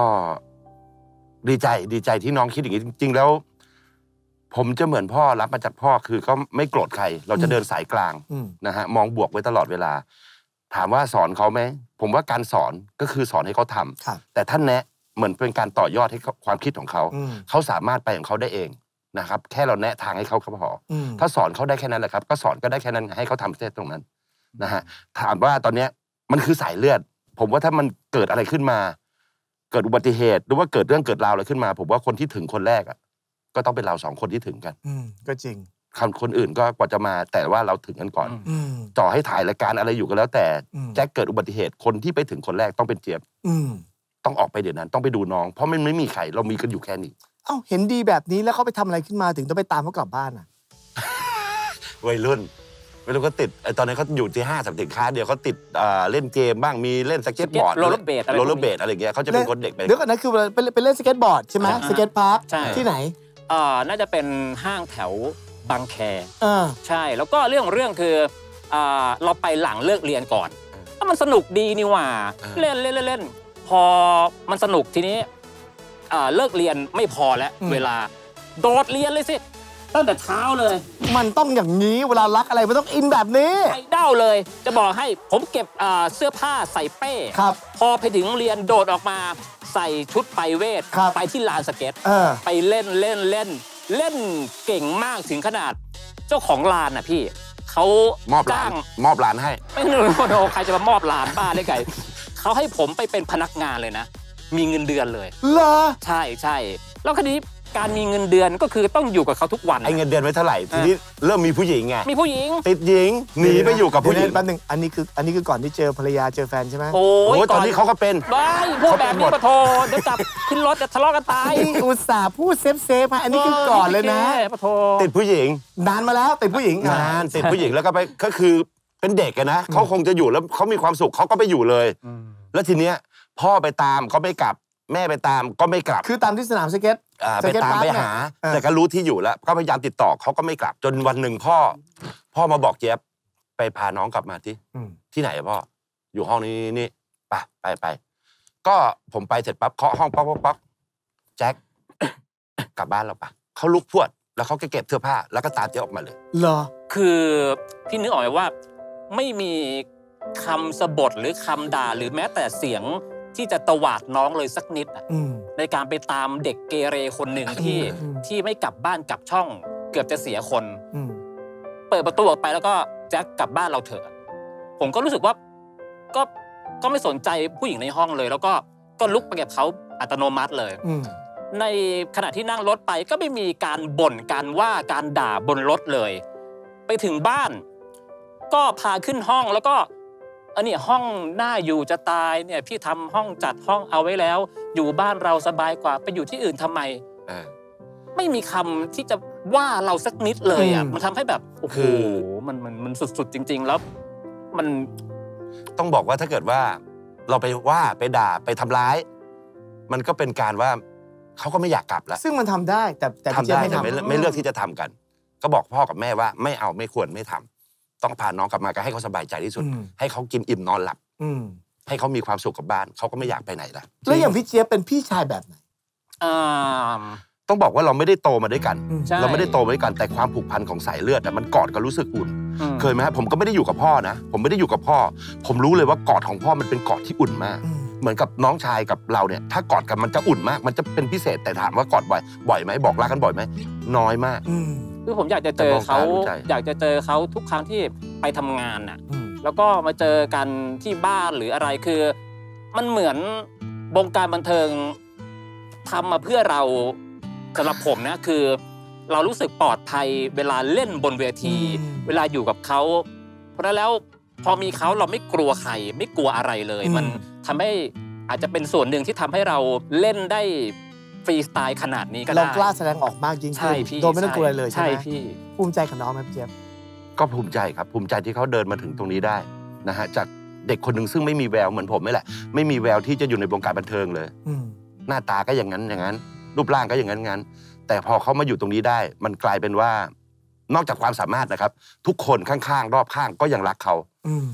ดีใจดีใจที่น้องคิดอย่างนี้จริง ๆ แล้ว ผมจะเหมือนพ่อรับมาจากพ่อคือเขาไม่โกรธใคร เราจะอืมเดินสายกลางอืมนะฮะมองบวกไว้ตลอดเวลา ถามว่าสอนเขาไหมผมว่าการสอนก็คือสอนให้เขาทำครับแต่ท่านแนะเหมือนเป็นการต่อยอดให้เขาความคิดของเขาอืมเขาสามารถไปของเขาได้เองนะครับ แค่เราแนะทางให้เขาก็พออืมถ้าสอนเขาได้แค่นั้นแหละครับ ก็สอนก็ได้แค่นั้นให้เขาทำแค่ตรงนั้นนะฮะถามว่าตอนเนี้ยมันคือสายเลือด ผมว่าถ้ามันเกิดอะไรขึ้นมา เกิดอุบัติเหตุหรือว่าเกิดเรื่องเกิดราวอะไรขึ้นมา ผมว่าคนที่ถึงคนแรกอะก็ต้องเป็นเราสองคนที่ถึงกัน อืมก็จริงคนคนอื่นก็กว่าจะมาแต่ว่าเราถึงกันก่อน อืม ต่อให้ถ่ายรายการอะไรอยู่ก็แล้ว แต่อืม แจ็คเกิดอุบัติเหตุคนที่ไปถึงคนแรกต้องเป็นเจี๊ยบอืม ต้องออกไปเดี๋ยวนั้นต้องไปดูน้อง เพราะมันไม่มีใครเรามีกันอยู่แค่นี้เอ้าเห็นดีแบบนี้แล้วเขาไปทำอะไรขึ้นมาถึงต้องไปตามเขากลับบ้านอะ วัยรุ่น ไม่รู้ก็ติดไอ้ตอนนั้นเขาอยู่ที่ห้างสรรพสินค้าเดียวเขาติดอ่าเล่นเกมบ้างมีเล่นสเก็ตบอร์ดโรลเล อะไรโรลเลอพวร์กนี้อะไรอย่างเงี้ยเขาจะเป็นคนเด็กไป เดี๋ยวก่อนนะคือไปไปเล่นสเก็ตบอร์ดใช่ไหมอ่า skate park ใช่ ที่ไหนเอ่อน่าจะเป็นห้างแถวบางแค เออ ใช่ แล้วก็เรื่องของเรื่องคืออ่าเราไปหลังเลิกเรียนก่อนแล้วมันสนุกดีนี่หว่า เล่นเล่นเล่นเล่นพอมันสนุกทีนี้อ่าเลิกเรียนไม่พอแล้วอืม เวลา โดดเรียนเลยสิ ตั้งแต่เช้าเลย มันต้องอย่างนี้เวลารักอะไรมันต้องอินแบบนี้ ไอเด้าเลย จะบอกให้ผมเก็บอ่าเสื้อผ้าใส่เป้ ครับ พอไปถึงเรียนโดดออกมา ใส่ชุดไปเวท ครับไปที่ลานสเก็ต เออ ไปเล่นเล่นเล่น เล่นเก่งมากถึงขนาด เจ้าของลานน่ะพี่ เขามอบหลาจ้านง มอบหลานให้ ไม่รู้โนใครจะมามอบลานบ้าได้ไงเขาให้ผมไปเป็นพนักงานเลยนะ มีเงินเดือนเลย เหรอ ใช่ใช่แล้วคราวนี้ การมีเงินเดือนก็คือต้องอยู่กับเขาทุกวันไอ้เงินเดือนไว้เท่าไหร่ทีนี้เริ่มมีผู้หญิงไงมีผู้หญิง ติดหญิงหนีไปอยู่กับผู้หญิงเดี๋วนะแป๊บนึงอันนี้คืออันนี้คือก่อนที่เจอภรรยาเจอแฟนใช่ไหมโอ้โอ้ยยตอนนี้เขาก็เป็นว้ายพวกแบบนี้ปะโทเดี๋ยวกลับขึ้นรถจะทะเลาะกันตายไอ้อุตส่าห์พูด save save ๆอันนี้คือก่อนเลยนะแกปะโทติดผู้หญิง นานมาแล้วติดผู้หญิงอะนานติดผู้หญิงแล้วก็ไปก็คือเป็นเด็กอะนะเขาคงจะอยู่แล้วเขามีความสุขเขาก็ไปอยู่เลย แล้วทีเนี้ยพ่อไปตามก็ไม่กลับแม่ไปตามก็ไม่กลับ คือตามที่สนามสเก็ตอ่า skate park ไปตามไปเนี่ยหาเออแต่ก็รู้ที่อยู่แล้ว ก็พยายามติดต่อเขาก็ไม่กลับจนวันหนึ่งพ่อ พ่อมาบอกเจี๊ยบไปพาน้องกลับมาที่อืมที่ไหนอะพ่อ อยู่ห้องนี้นี่ไปไปไปก็ผมไปเสร็จปั๊บเคาะห้องป๊อกป๊อกป๊อกแจ็คกลับบ้านเราปะเขาลุกพรวด แล้วเขาก็เก็บเสื้อผ้า แล้วก็ตามเจี๊ยบออกมาเลยเหรอคือพี่นึกออกไหมว่า ไม่มีคำสบทหรือคำด่าหรือแม้แต่เสียง ที่จะตวาดน้องเลยสักนิดอะอืมในการไปตามเด็กเกเรคนหนึ่งที่อืมที่ไม่กลับบ้านกลับช่อง เกือบจะเสียคนอืมเปิดประตูออกไปแล้วก็แจ็คกลับบ้านเราเถอะผมก็รู้สึกว่าก็ก็ไม่สนใจผู้หญิงในห้องเลย แล้วก็ก็ลุกไปกับเขาอัตโนมัติเลยอืมในขณะที่นั่งรถไปก็ไม่มีการบ่นการว่าการด่าบนรถเลย ไปถึงบ้าน ก็พาขึ้นห้องแล้วก็ อันนี้ห้องน่าอยู่จะตายเนี่ยพี่ทำห้องจัดห้องเอาไว้แล้ว อยู่บ้านเราสบายกว่าไปอยู่ที่อื่นทำไมเออไม่มีคำที่จะว่าเราสักนิดเลยอะอืมมันทำให้แบบโอ้โหคือมันมันมันสุดๆจริง ๆ แล้ว มันต้องบอกว่าถ้าเกิดว่าเราไปว่าไปด่าไปทำร้าย มันก็เป็นการว่าเขาก็ไม่อยากกลับแล้วซึ่งมันทำได้แต่แต่พี่ทำเจี๊ยบได้ไม่แต่ทำไม่ไม่เลือกที่จะทำกัน ก็บอกพ่อกับแม่ว่าไม่เอาไม่ควรไม่ทำ ต้องพาน้องกลับมาก็ให้เขาสบายใจที่สุดอืมให้เขากินอิ่มนอนหลับอืมให้เขามีความสุขกับบ้านเขาก็ไม่อยากไปไหนละแล้วอย่างพี่เจี๊ยบเป็นพี่ชายแบบไหนอ่าต้องบอกว่าเราไม่ได้โตมาด้วยกันใช่เราไม่ได้โตมาด้วยกันแต่ความผูกพันของสายเลือดอะมันกอดกันรู้สึกอุ่นอืมเคยไหมครับผมก็ไม่ได้อยู่กับพ่อนะ ผมไม่ได้อยู่กับพ่อ ผมรู้เลยว่ากอดของพ่อมันเป็นกอดที่อุ่นมากอืมเหมือนกับน้องชายกับเราเนี่ย ถ้ากอดกันมันจะอุ่นมาก มันจะเป็นพิเศษแต่ถามว่ากอดบ่อยบ่อยไหมบอกรักกันบ่อยไหมน้อยมากอืม คือผมอยากจะเจอเขาแต่มองตารู้ใจอยากจะเจอเขาทุกครั้งที่ไปทำงานน่ะอืมแล้วก็มาเจอกันที่บ้านหรืออะไรคือ มันเหมือนวงการบันเทิงทำมาเพื่อเราสำหรับผมนะคือ เรารู้สึกปลอดภัยเวลาเล่นบนเวทีอืมเวลาอยู่กับเขาเพราะฉะนั้นแล้วพอมีเขาเราไม่กลัวใครไม่กลัวอะไรเลยอืมมันทำให้อาจจะเป็นส่วนหนึ่งที่ทำให้เราเล่นได้ ฟรีสไตล์ขนาดนี้ก็เราได้กล้าแสดงออกมากยิ่งใช่ขึ้นพี่โดยไม่ต้องกลัวอะไรเลยใช่ใช่ไหมพี่ภูมิใจกับน้องไหมพี่เจี๊ยบก็ภูมิใจครับภูมิใจที่เขาเดินมาถึงตรงนี้ได้นะฮะจากเด็กคนหนึ่งซึ่งไม่มีแววเหมือนผมนี่แหละ ไม่มีแววที่จะอยู่ในวงการบันเทิงเลยอืมหน้าตาก็อย่างนั้นอย่างนั้น รูปร่างก็อย่างนั้นอย่างนั้น แต่พอเขามาอยู่ตรงนี้ได้ มันกลายเป็นว่า นอกจากความสามารถนะครับ ทุกคนข้างๆ รอบข้างก็ยังรักเขาอืม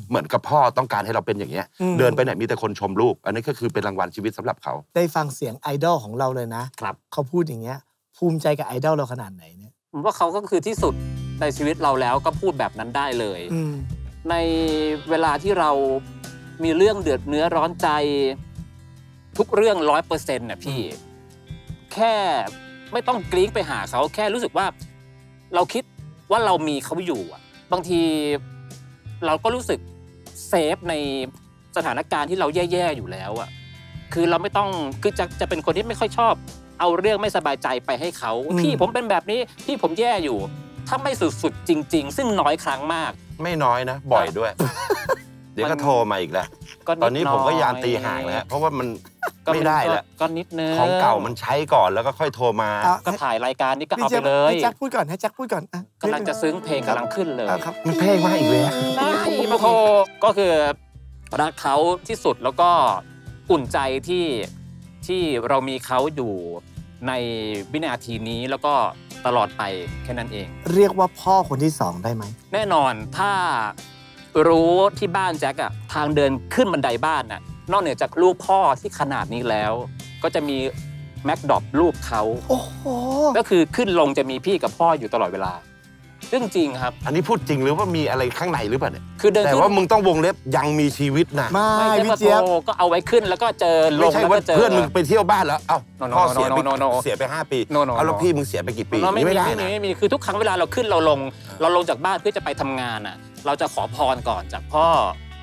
เหมือนกับพ่อต้องการให้เราเป็นอย่างเงี้ยอืมเดินไปไหนมีแต่คนชมลูก อันนี้ก็คือเป็นรางวัลชีวิตสำหรับเขา ได้ฟังเสียงไอดอลของเราเลยนะครับเขาพูดอย่างเงี้ย ภูมิใจกับไอดอลเราขนาดไหนเนี่ยผมว่าเขาก็คือที่สุดในชีวิตเราแล้วก็พูดแบบนั้นได้เลยอืมในเวลาที่เรามีเรื่องเดือดเนื้อร้อนใจ ทุกเรื่องร้อยเปอร์เซ็นต์น่ะพี่ แค่ไม่ต้องกรี๊งไปหาเขาแค่รู้สึกว่า เราคิดว่าเรามีเขาอยู่อะบางที เราก็รู้สึกเซฟในสถานการณ์ที่เราแย่ๆอยู่แล้วอะคือเราไม่ต้องคือจะจะเป็นคนที่ไม่ค่อยชอบ เอาเรื่องไม่สบายใจไปให้เขาอืมพี่ผมเป็นแบบนี้พี่ผมแย่อยู่ ถ้าไม่สุดๆจริง ๆ ซึ่งน้อยครั้งมาก ไม่น้อยนะ บ่อยด้วย เดี๋ยวก็โทรมาอีกแล้วก็ตอนนี้ผมก็ยามอยตีห่างแล้วเพราะว่ามัน ก็ไม่ได้แล้วก็นิดนึงของเก่ามันใช้ก่อนแล้วก็ค่อยโทรมาอะก็ถ่ายรายการนี้ก็พี่เอาจี๊ไปบเลยพี่แจ็คพูดก่อนให้แจ็คพูดก่อนอะกำลังจะซึ้งเพลงกำลังขึ้นเลยอะครับมันเพลงมาอีกแล้วใช่ปะโทก็คือรักเขาที่สุดแล้วก็อุ่นใจที่ที่เรามีเขาอยู่ในวินาทีนี้แล้วก็ตลอดไปแค่นั้นเอง เรียกว่าพ่อคนที่สองได้ไหม แน่นอนถ้ารู้ที่บ้านแจ็คอะทางเดินขึ้นบันไดบ้านน่ะ นอกเหนือจากรูปพ่อที่ขนาดนี้แล้ว ก็จะมีแม็กดอปรูปเขาโอ้โหก็คือขึ้นลงจะมีพี่กับพ่ออยู่ตลอดเวลาเรื่องจริงครับ อันนี้พูดจริงหรือว่ามีอะไรข้างในหรือเปล่าเนี่ยคือเดินแต่ขึ้นว่ามึงต้องวงเล็บยังมีชีวิตนะไม่ไม่ใช่พี่ว่าเจี๊ยบโทรก็เอาไว้ขึ้นแล้วก็เจอลไม่งใช่แล้วว่าก็เจอเพื่อนมึงไปเที่ยวบ้านแล้วเอ้า No, no, พ่อ no, เสียไป no, no, no. เสียไปห้าปี No, no, เอาแล้ว no. พี่มึงเสียไปกี่ปีเราไม่นี่มีไม่ได้ไม่นะมีไม่มีคือทุกครั้งเวลาเราขึ้นเราลง เราลงจากบ้านเพื่อจะไปทำงานอะ เราจะขอพรก่อนจากพ่อ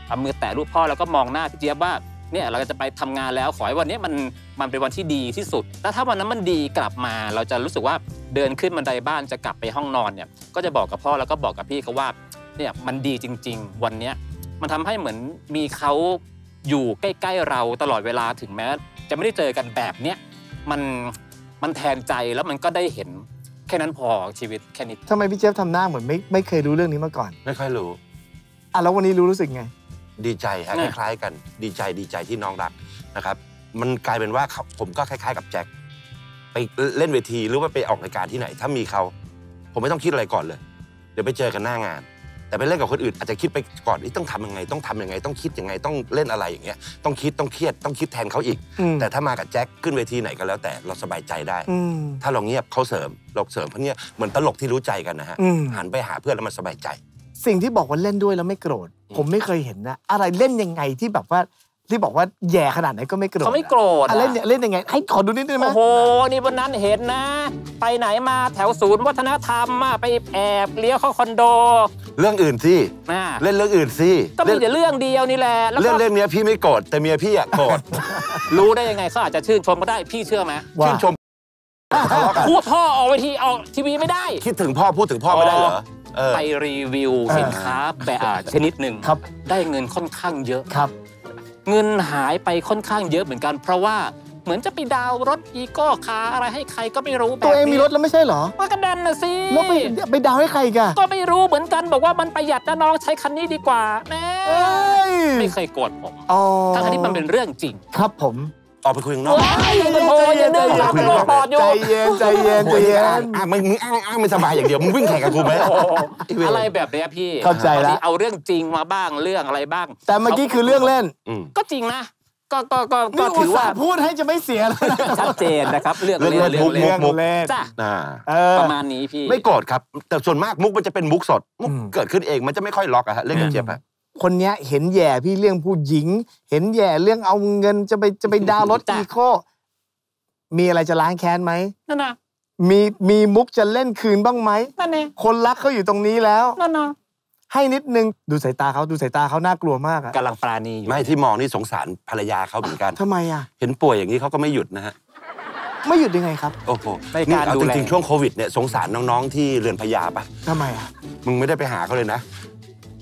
เอามือแตะรูปพ่อแล้วก็มองหน้าพี่เจี๊ยบว่า เนี่ยเราจะไปทำงานแล้วขอให้วันนี้มันมันเป็นวันที่ดีที่สุดแล้วถ้าวันนั้นมันดีกลับมา เราจะรู้สึกว่าเดินขึ้นบันไดบ้านจะกลับไปห้องนอนเนี่ยก็จะบอกกับพ่อแล้วก็บอกกับพี่เขาว่าเนี่ยมันดีจริง ๆ วันเนี้ยมันทำให้เหมือนมีเขาอยู่ใกล้ๆเราตลอดเวลาถึงแม้ จะไม่ได้เจอกันแบบเนี้ยมันมันแทนใจแล้วมันก็ได้เห็นแค่นั้นพอชีวิตแค่นี้ทำไมพี่เจี๊ยบทำหน้าเหมือนไม่ไม่เคยรู้เรื่องนี้มาก่อน ไม่ค่อยรู้อะแล้ววันนี้รู้รู้สึกไง ดีใจฮะเนี่คยล้ายๆกันดีใจดีใจที่น้องรักนะครับ มันกลายเป็นว่าเขาผมก็คล้ายๆ กับแจ็คไปเล่นเวทีหรือว่าไปออกรายการที่ไหน ถ้ามีเขาผมไม่ต้องคิดอะไรก่อนเลย เดี๋ยวไปเจอกันหน้างาน แต่ไปเล่นกับคนอื่นอาจจะคิดไปก่อนนี่ต้องทำยังไง ต้องทำยังไง ต้องคิดยังไงต้องเล่นอะไรอย่างเงี้ยต้องคิดต้องเครียดต้องคิดแทนเขาอีกอืมแต่ถ้ามากับแจ็คขึ้นเวทีไหนก็แล้วแต่เราสบายใจได้อืมถ้าเราเงียบเขาเสริมเราเสริมเพราะเนี้ยเหมือนตลกที่รู้ใจกันนะฮะอืมหันไปหาเพื่อนแล้วมันสบายใจ สิ่งที่บอกว่าเล่นด้วยแล้วไม่โกรธ ผมไม่เคยเห็นนะ อะไรเล่นยังไงที่แบบว่าที่บอกว่าแย่ขนาดไหนก็ไม่โกรธเขาไม่โกรธอะอะเล่นเนี่ยเล่นยังไง ให้ขอดูนิดได้ไหมโอ้โห นี่วันนั้นเห็นนะ ไปไหนมาแถวศูนย์วัฒนธรรมมาไปแอบเลี้ยวเข้าคอนโด เรื่องอื่นสินะเล่นเรื่องอื่นสิก็มีแต่เรื่องเดียวนี่แหละแล้วเรื่องก็เรื่องเนี้ยพี่ไม่โกรธแต่เมียพี่อะโกรธรู้ได้ยังไงเขาอาจจะชื่นชมก็ได้พี่เชื่อไหมว่าชื่นชมทะเลาะกันพูดพ่อออกเวทีออกทีวีไม่ได้ คิดถึงพ่อพูดถึงพ่อไม่ได้เหรอเออ ไปรีวิวสินค้าแบบชนิดหนึ่งครับได้เงินค่อนข้างเยอะครับ เงินหายไปค่อนข้างเยอะเหมือนกัน เพราะว่าเหมือนจะไปดาวน์รถอีโก้คาร์อะไรให้ใครก็ไม่รู้แบบตัวเองมีนี้รถแล้วไม่ใช่เหรอมันก็ดันนะสิแล้วไปไปดาวให้ใครอีกันก็ไม่รู้เหมือนกันบอกว่ามันประหยัดนะน้องใช้คันนี้ดีกว่าแน่เอ้ยไม่เคยโกรธผมอ๋อทั้งที่มันเป็นเรื่องจริง ครับผม ออกไปคุยข้างนอกว้ายโอ้ยอย่าเดินตามไปโลกปอดอยู่ใจเย็นใจเย็นใจโอ้ยเย็อ้างนอ้างมึงมึงอ้างอ้างไม่สบายอย่างเดียวมึงวิ่งแข่งกับกูไหมโอ้โหไอ้เวรอะไรแบบเนี้ยพี่เข้าใจละบงทีเอาเรื่องจริงมาบ้างเรื่องอะไรบ้าง แต่เมื่อกี้คือเรื่องเล่นอืมก็จริงนะก็ก็ก็ก็นี่ถือว่าอุตส่ห์พูดให้จะไม่เสียแล้วนะชัดเจนนะครับ เรื่องเรื่องเล่นเล่นเรื่องมุกเล่นมุกเล่นจ้ะอ่าเออประมาณนี้พี่ ไม่โกรธครับ แต่ส่วนมากมุกมันจะเป็นมุกสด มุกอืมเกิดขึ้นเองมันจะไม่ค่อยล็อกอะฮะเรื่องกับเจี๊ยบฮะ คนเนี้ยเห็นแย่พี่เรื่องผู้หญิง เห็นแย่เรื่องเอาเงินจะไปจะไปดาวน์รถจ้ะอีโคมีอะไรจะล้างแค้นไหมนั่นนะมีมีมุกจะเล่นคืนบ้างไหมนั่นเองคนรักเขาอยู่ตรงนี้แล้วนั่นนะให้นิดนึงดูสายตาเขาดูสายตาเขาน่ากลัวมากอะกำลังปราณีอยู่ไม่ที่มองนี่สงสารภรรยาเขาเหมือนกันทำไมอะเห็นป่วยอย่างนี้เขาก็ไม่หยุดนะฮะไม่หยุดยังไงครับ โอ้โหในนี่การเอาดูจแลริงๆช่วงโควิดเนี่ยสงสารน้องๆที่เรือนพญาปะทำไมอะมึงไม่ได้ไปหาเขาเลยนะ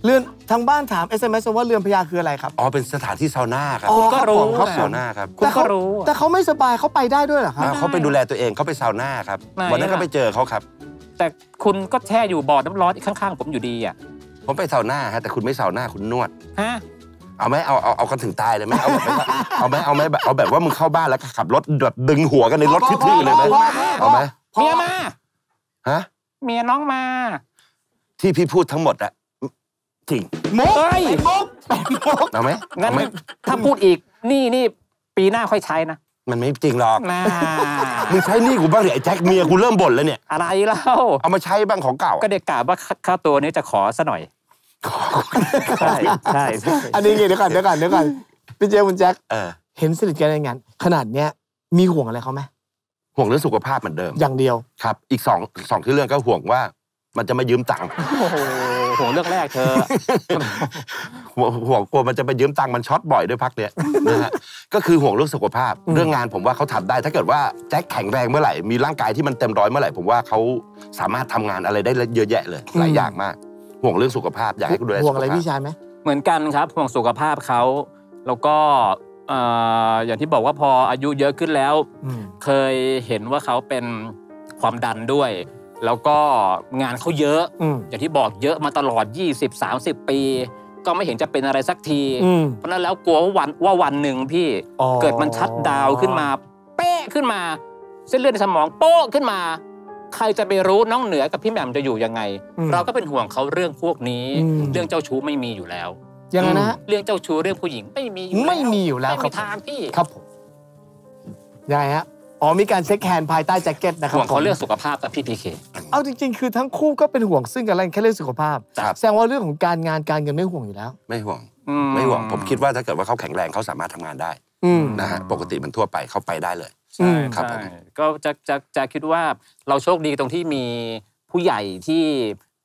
เรือนทางบ้านถาม SMS ว่าเรือนพญาคืออะไรครับ อ๋อ เป็นสถานที่ซาวน่าครับอ๋อก็รู้ครับซาวน่าครับคุณแต่ก็เขารู้ แต่เขาไม่สบายเขาไปได้ด้วยเหรอครับอ่าเขาไปดูแลตัวเองเขาไปซาวน่าครับไหนวันนั้นก็ล่ะไปเจอเขาครับ แต่คุณก็แช่อยู่บ่อน้ำร้อนข้างๆ ผมอยู่ดีอะ ผมไปซาวน่าฮะแต่คุณไม่ซาวน่าคุณนวด ฮะ เอาไหมเอาเอาเอากันถึงตายเลยไหมเอาแบบไม่เอาไหมเอาไหมแบบเอาแบบว่ามึงเข้าบ้านแล้วก็ขับรถแบบดึงหัวกันในรถทื่อๆเลยไหมเอาไหมเมียมา ฮะ เมียน้องมา ที่พี่พูดทั้งหมดอะ จริงมุกเฮ้ยมุกเป็นมุกเอาไหมงั้นเอาไหมถ้าพูดอีกนี่นี่ปีหน้าค่อยใช้นะ มันไม่จริงหรอกน่ามึงใช้หนี่กูบ้างเหรอไอ้แจ็คเมียกูเริ่มบ่นแล้วเนี่ย อะไรเล่าเอามาใช้บ้างของเก่า ก็เด็กกล่าวว่าค่าตัวนี้จะขอซะหน่อยใช่ใช่ใช่อันนี้ไงเดี๋ยวก่อนเดี๋ยวก่อนเดี๋ยวก่อนพี่เจคุณแจ็คเออเห็นสนิทกันในงาน ขนาดเนี้ยมีห่วงอะไรเขาไหมห่วงเรื่องสุขภาพเหมือนเดิม อย่างเดียวครับ อีกสองสองที่เรื่องก็ห่วงว่า มันจะมายืมตังค์โอ้โหโหเลือกแรกเธอห่วงห่วงกลัวมันจะไปยืมตังค์มันช็อตบ่อยด้วยพักเนี้ยนะฮะก็คือห่วงเรื่องสุขภาพ เรื่องงานผมว่าเขาทำได้ ถ้าเกิดว่าแจ็คแข็งแรงเมื่อไหร่มีร่างกายที่มันเต็มร้อยเมื่อไหร่ผมว่าเขาสามารถทำงานอะไรได้เยอะแยะเลยหลายอย่างมาก ห่วงเรื่องสุขภาพอยากให้คุณดูแลห่สุวงขอะไรภาพพี่ชายไหมเหมือนกันครับห่วงสุขภาพเขาแล้วก็เอ่ออย่างที่บอกว่าพออายุเยอะขึ้นแล้วอืมเคยเห็นว่าเขาเป็นความดันด้วย แล้วก็งานเขาเยอะอืมอย่างที่บอกเยอะมาตลอด 20-30 ปี ก็ไม่เห็นจะเป็นอะไรสักทีอืมเพราะฉะนั้นแล้วกลัวว่าวันว่าวันหนึ่งพี่อ๋อเกิดมันชัดดาวน์ขึ้นมา เป๊ะขึ้นมา เส้นเลือดในสมองโป๊ะขึ้นมา ใครจะไปรู้น้องเหนือกับพี่แหม่มจะอยู่ยังไงอืมเราก็เป็นห่วงเขาเรื่องพวกนี้อืมเรื่องเจ้าชู้ไม่มีอยู่แล้วยังไงนะฮะเรื่องเจ้าชู้เรื่องผู้หญิงไม่มีอยู่ไม่มีอยู่แล้วไม่ครัมีบทางพี่ครับผมยังไงฮะ อ๋อมีการ shake hand ภายใต้แจ็คเก็ตนะครับห่วงเขาผมเรื่องสุขภาพกับพี่พีเคเอาจริง ๆ คือทั้งคู่ก็เป็นห่วงซึ่งกันและกันแค่เรื่องสุขภาพครับแสดงว่าเรื่องของการงานการเงินไม่ห่วงอยู่แล้ว ไม่ห่วงไม่ห่วงผมคิดว่าถ้าเกิดว่าเขาแข็งแรงเขาสามารถทำงานได้อืมนะฮะปกติมันทั่วไปเขาไปได้เลยอืมครับผมใช่ก็จะจะจะคิดว่าเราโชคดีตรงที่มีผู้ใหญ่ที่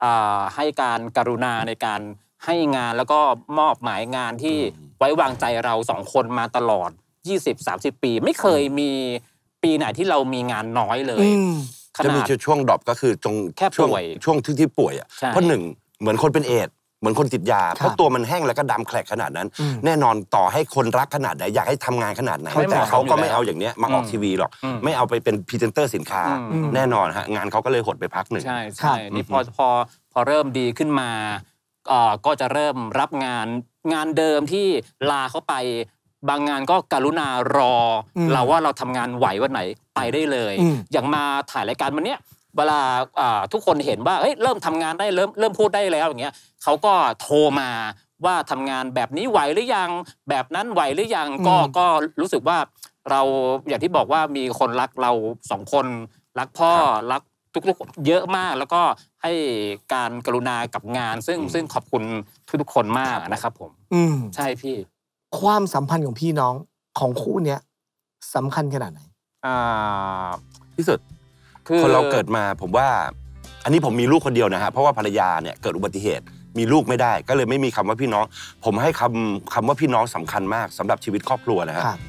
อ่าให้การกรุณาในการให้งานแล้วก็มอบหมายงานที่ไว้วางใจเราสองคนมาตลอด 20-30 ปี ไม่เคยมี ปีไหนที่เรามีงานน้อยเลยอืมขจะนามีด ช่วง drop ก็คือตรงแค่ช่วงป่วยช่วงที่ที่ป่วยอะใช่ เพราะหนึ่งเหมือนคนเป็นเอดส์เหมือนคนติดยา เพราะตัวมันแห้งแล้วก็ดำแคลกขนาดนั้นอืมแน่นอนต่อให้คนรักขนาดไหนอยากให้ทำงานขนาดไหนแต่เขาก็ไม่เหมาะอยู่แล้วไม่เอาอย่างเนี้ยมาออกอืมทีวีหรอกอืมไม่เอาไปเป็นพรีเซนเตอร์สินค้าอืมแน่นอนฮะงานเขาก็เลยหดไปพักหนึ่ง ใช่ครัใช่บนี่พอพอพอเริ่มดีขึ้นมาเอ่อก็จะเริ่มรับงานงานเดิมที่ลาเขาไป บางงานก็กรุณารออมเราว่าเราทำงานไหววันไหนไปได้เลยอืมอย่างมาถ่ายรายการวันเนี้ยเวลาอ่าทุกคนเห็นว่าเฮ้ยเริ่มทำงานได้เริ่มเริ่มพูดได้แล้วอย่างเงี้ยเขาก็โทรมาว่าทำงานแบบนี้ไหวหรือยัง แบบนั้นไหวหรือยังก็อืมก็รู้สึกว่าเราอย่างที่บอกว่ามีคนรักเราสองคนรักพ่อรักทุกๆเยอะมากแล้วก็ให้การกรุณากับงาน ซึ่งซึ่งขอบคุณทุกๆคนมากนะครับผม อืมใช่พี่ ความสัมพันธ์ของพี่น้องของคู่เนี้ยสำคัญขนาดไหนอ่าที่สุดคือคนเราเกิดมาผมว่า อันนี้ผมมีลูกคนเดียวนะฮะเพราะว่าภรรยาเนี่ยเกิดอุบัติเหตุมีลูกไม่ได้ ก็เลยไม่มีคำว่าพี่น้อง ผมให้คำคำว่าพี่น้องสำคัญมากสำหรับชีวิตครอบครัวนะฮะครับ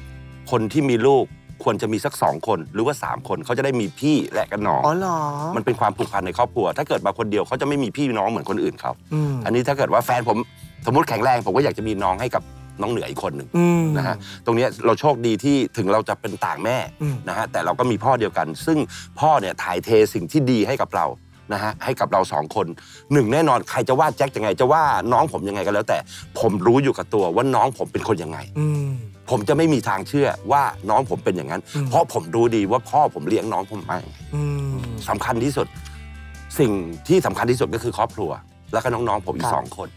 คนที่มีลูกควรจะมีสักสองคนหรือว่าสามคนเขาจะได้มีพี่และกันน้องอ๋อเหรอมันเป็นความผูกพันในครอบครัว ถ้าเกิดมาคนเดียวเขาจะไม่มีพี่น้องเหมือนคนอื่นเขาอืมอันนี้ถ้าเกิดว่าแฟนผมสมมติแข็งแรงผมก็อยากจะมีน้องให้กับ น้องเหนืออีกคนหนึ่งอืมนะฮะตรงเนี้ยเราโชคดีที่ถึงเราจะเป็นต่างแม่อืมนะฮะแต่เราก็มีพ่อเดียวกัน ซึ่งพ่อเนี่ยถ่ายเทสิ่งที่ดีให้กับเรานะฮะให้กับเราสองคนหนึ่งแน่นอนใครจะว่าแจ็คยังไงจะว่าน้องผมยังไงก็แล้ว แต่ผมรู้อยู่กับตัวว่าน้องผมเป็นคนยังไงอืมผมจะไม่มีทางเชื่อว่าน้องผมเป็นอย่างนั้นอืมเพราะผมรู้ดีว่าพ่อผมเลี้ยงน้องผมมาอย่างไงอืมสำคัญที่สุด สิ่งที่สำคัญที่สุดก็คือครอบครัว แล้วก็น้องๆผมอีครักบสองคน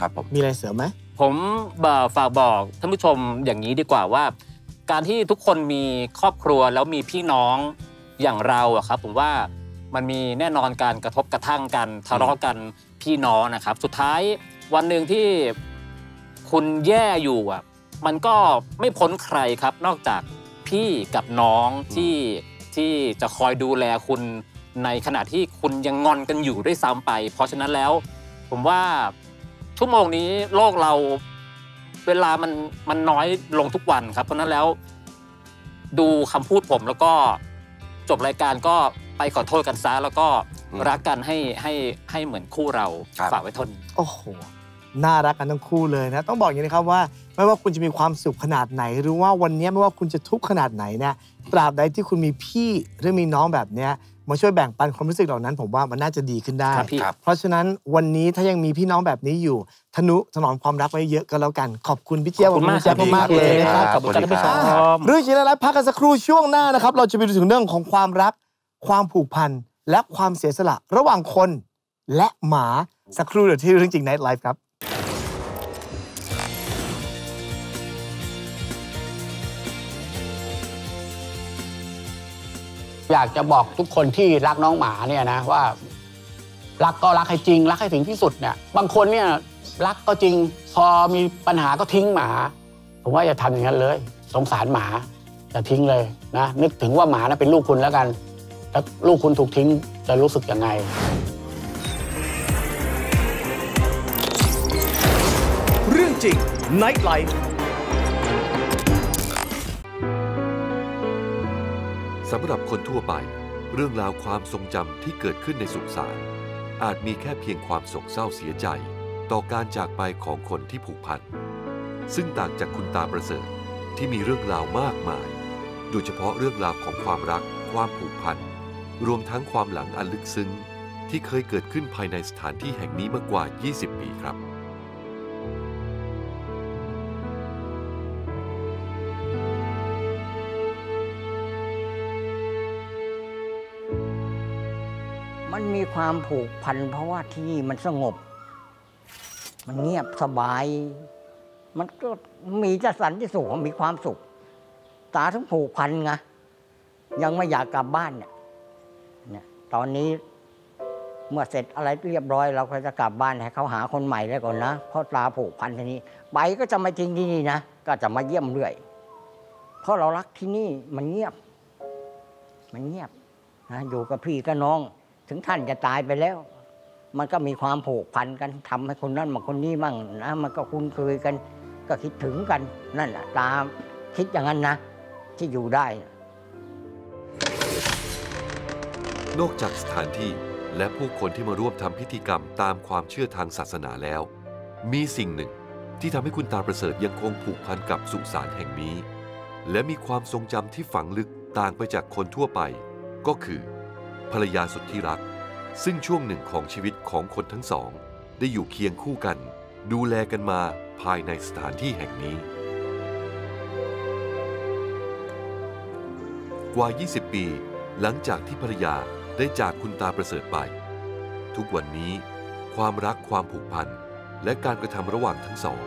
ครับผมมีอะไรเสริมไหม ผมเอ่อฝากบอกท่านผู้ชมอย่างนี้ดีกว่าว่า การที่ทุกคนมีครอบครัวแล้วมีพี่น้องอย่างเราอะครับ ผมว่ามันมีแน่นอนการกระทบกระทั่งกันทะเลาะกันพี่น้องนะครับ สุดท้ายวันหนึ่งที่คุณแย่อยู่อะมันก็ไม่พ้นใครครับ นอกจากพี่กับน้องที่ที่จะคอยดูแลคุณในขณะที่คุณยังงอนกันอยู่ด้วยซ้ำไป เพราะฉะนั้นแล้ว ผมว่า ชั่วโมงนี้โลกเราเวลามันมันน้อยลงทุกวันครับ เพราะฉะนั้นแล้วดูคำพูดผมแล้วก็จบรายการก็ไปขอโทษกันซะแล้วก็อืมรักกันให้ให้ให้เหมือนคู่เราครับฝากไว้เทานนโอ้โหน่ารักกันทั้งคู่เลยนะ ต้องบอกอย่างนี้นะครับว่า ไม่ว่าคุณจะมีความสุขขนาดไหน หรือว่าวันนี้ไม่ว่าคุณจะทุกข์ขนาดไหนเนี่ยตราบใดที่คุณมีพี่หรือมีน้องแบบเนี้ย มาช่วยแบ่งปันความรู้สึกเหล่านั้น ผมว่ามันน่าจะดีขึ้นได้ ครับพี่ครับ เพราะฉะนั้นวันนี้ถ้ายังมีพี่น้องแบบนี้อยู่ทนุถนอมความรักไว้เยอะก็แล้วกัน ขอบคุณพี่เจี๊ยบขอบคุณมากพี่แจ๊บมากๆเลยนะครับ ขอบคุณครับท่านผู้ชม เรื่องจริงแล้วพักกันสักครู่ช่วงหน้านะครับ เราจะไปดูถึงเรื่องของความรัก ความผูกพัน และความเสียสละระหว่างคน และหมาสักครู่เดี๋ยวที่เรื่องจริง Night Life ครับ อยากจะบอกทุกคนที่รักน้องหมาเนี่ยนะว่า รักก็รักให้จริง รักให้ถึงที่สุดเนี่ยบางคนเนี่ยรักก็จริง พอมีปัญหาก็ทิ้งหมา ผมว่าอย่าทำอย่างนั้นเลย สงสารหมาอย่าทิ้งเลยนะนึกถึงว่าหมานะเป็นลูกคุณแล้วกันแล้วลูกคุณถูกทิ้งจะรู้สึกยังไง เรื่องจริง Night สำหรับคนทั่วไป เรื่องราวความทรงจำที่เกิดขึ้นในสุสานอาจมีแค่เพียงความโศกเศร้าเสียใจ ต่อการจากไปของคนที่ผูกพัน ซึ่งต่างจากคุณตาประเสริฐที่มีเรื่องราวมากมาย โดยเฉพาะเรื่องราวของความรัก ความผูกพัน รวมทั้งความหลังอันลึกซึ้ง ที่เคยเกิดขึ้นภายในสถานที่แห่งนี้มากกว่า 20 ปีครับ ความผูกพันเพราะว่าที่นี่มันสงบ มันเงียบสบาย มันก็มีแต่สันติสุขมีความสุข ตาทั้งผูกพันไงยังไม่อยากกลับบ้านเนี่ยเนี่ยตอนนี้เมื่อเสร็จอะไรเรียบร้อย เราก็จะกลับบ้านให้เขาหาคนใหม่แล้วก่อนนะเพราะตาผูกพันที่นี้ไปก็จะมาจริงที่นี่นะก็จะมาเยี่ยมเรื่อยเพราะเรารักที่นี่มันเงียบ มันเงียบนะอยู่กับพี่กับน้อง ถึงท่านจะตายไปแล้ว มันก็มีความผูกพันกันทำให้คนนั้นมาคนนี้มั่งนะมันก็คุ้นเคยกัน ก็คิดถึงกันนั่นแหละตามคิดอย่างนั้นนะ ที่อยู่ได้ นอกจากสถานที่และผู้คนที่มาร่วมทำพิธีกรรมตามความเชื่อทางศาสนาแล้ว มีสิ่งหนึ่งที่ทำให้คุณตาประเสริฐยังคงผูกพันกับสุสานแห่งนี้ และมีความทรงจำที่ฝังลึกต่างไปจากคนทั่วไป ก็คือ ภรรยาสุดที่รัก ซึ่งช่วงหนึ่งของชีวิตของคนทั้งสอง ได้อยู่เคียงคู่กัน ดูแลกันมาภายในสถานที่แห่งนี้ กว่า 20 ปี หลังจากที่ภรรยาได้จากคุณตาประเสริฐไป ทุกวันนี้ ความรักความผูกพัน และการกระทำระหว่างทั้งสอง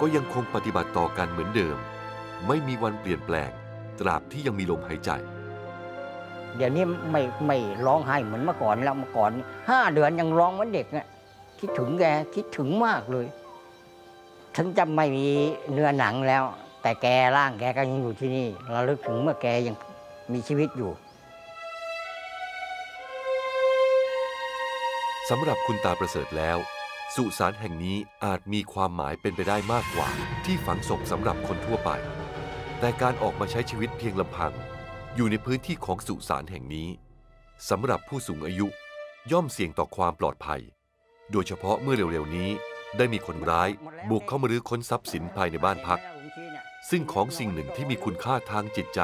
ก็ยังคงปฏิบัติต่อกันเหมือนเดิม ไม่มีวันเปลี่ยนแปลง ตราบที่ยังมีลมหายใจ เดี๋ยวนี้ไม่ไม่ร้องไห้เหมือนเมื่อก่อนแล้วเมื่อก่อนห้าเดือนยังร้องเหมือนเด็กน่ะคิดถึงแกคิดถึงมากเลยถึงจะไม่มีเนื้อหนังแล้ว แต่แกร่างแกก็ยังอยู่ที่นี่เราลึกถึงเมื่อแกยังมีชีวิตอยู่สำหรับคุณตาประเสริฐแล้ว สุสานแห่งนี้อาจมีความหมายเป็นไปได้มากกว่า ที่ฝังศพสำหรับคนทั่วไป แต่การออกมาใช้ชีวิตเพียงลำพัง อยู่ในพื้นที่ของสุสานแห่งนี้สำหรับผู้สูงอายุย่อมเสี่ยงต่อความปลอดภัย โดยเฉพาะเมื่อเร็วๆนี้ได้มีคนร้ายบุกเข้ามารื้อค้นทรัพย์สินภายในบ้านพัก ซึ่งของสิ่งหนึ่งที่มีคุณค่าทางจิตใจ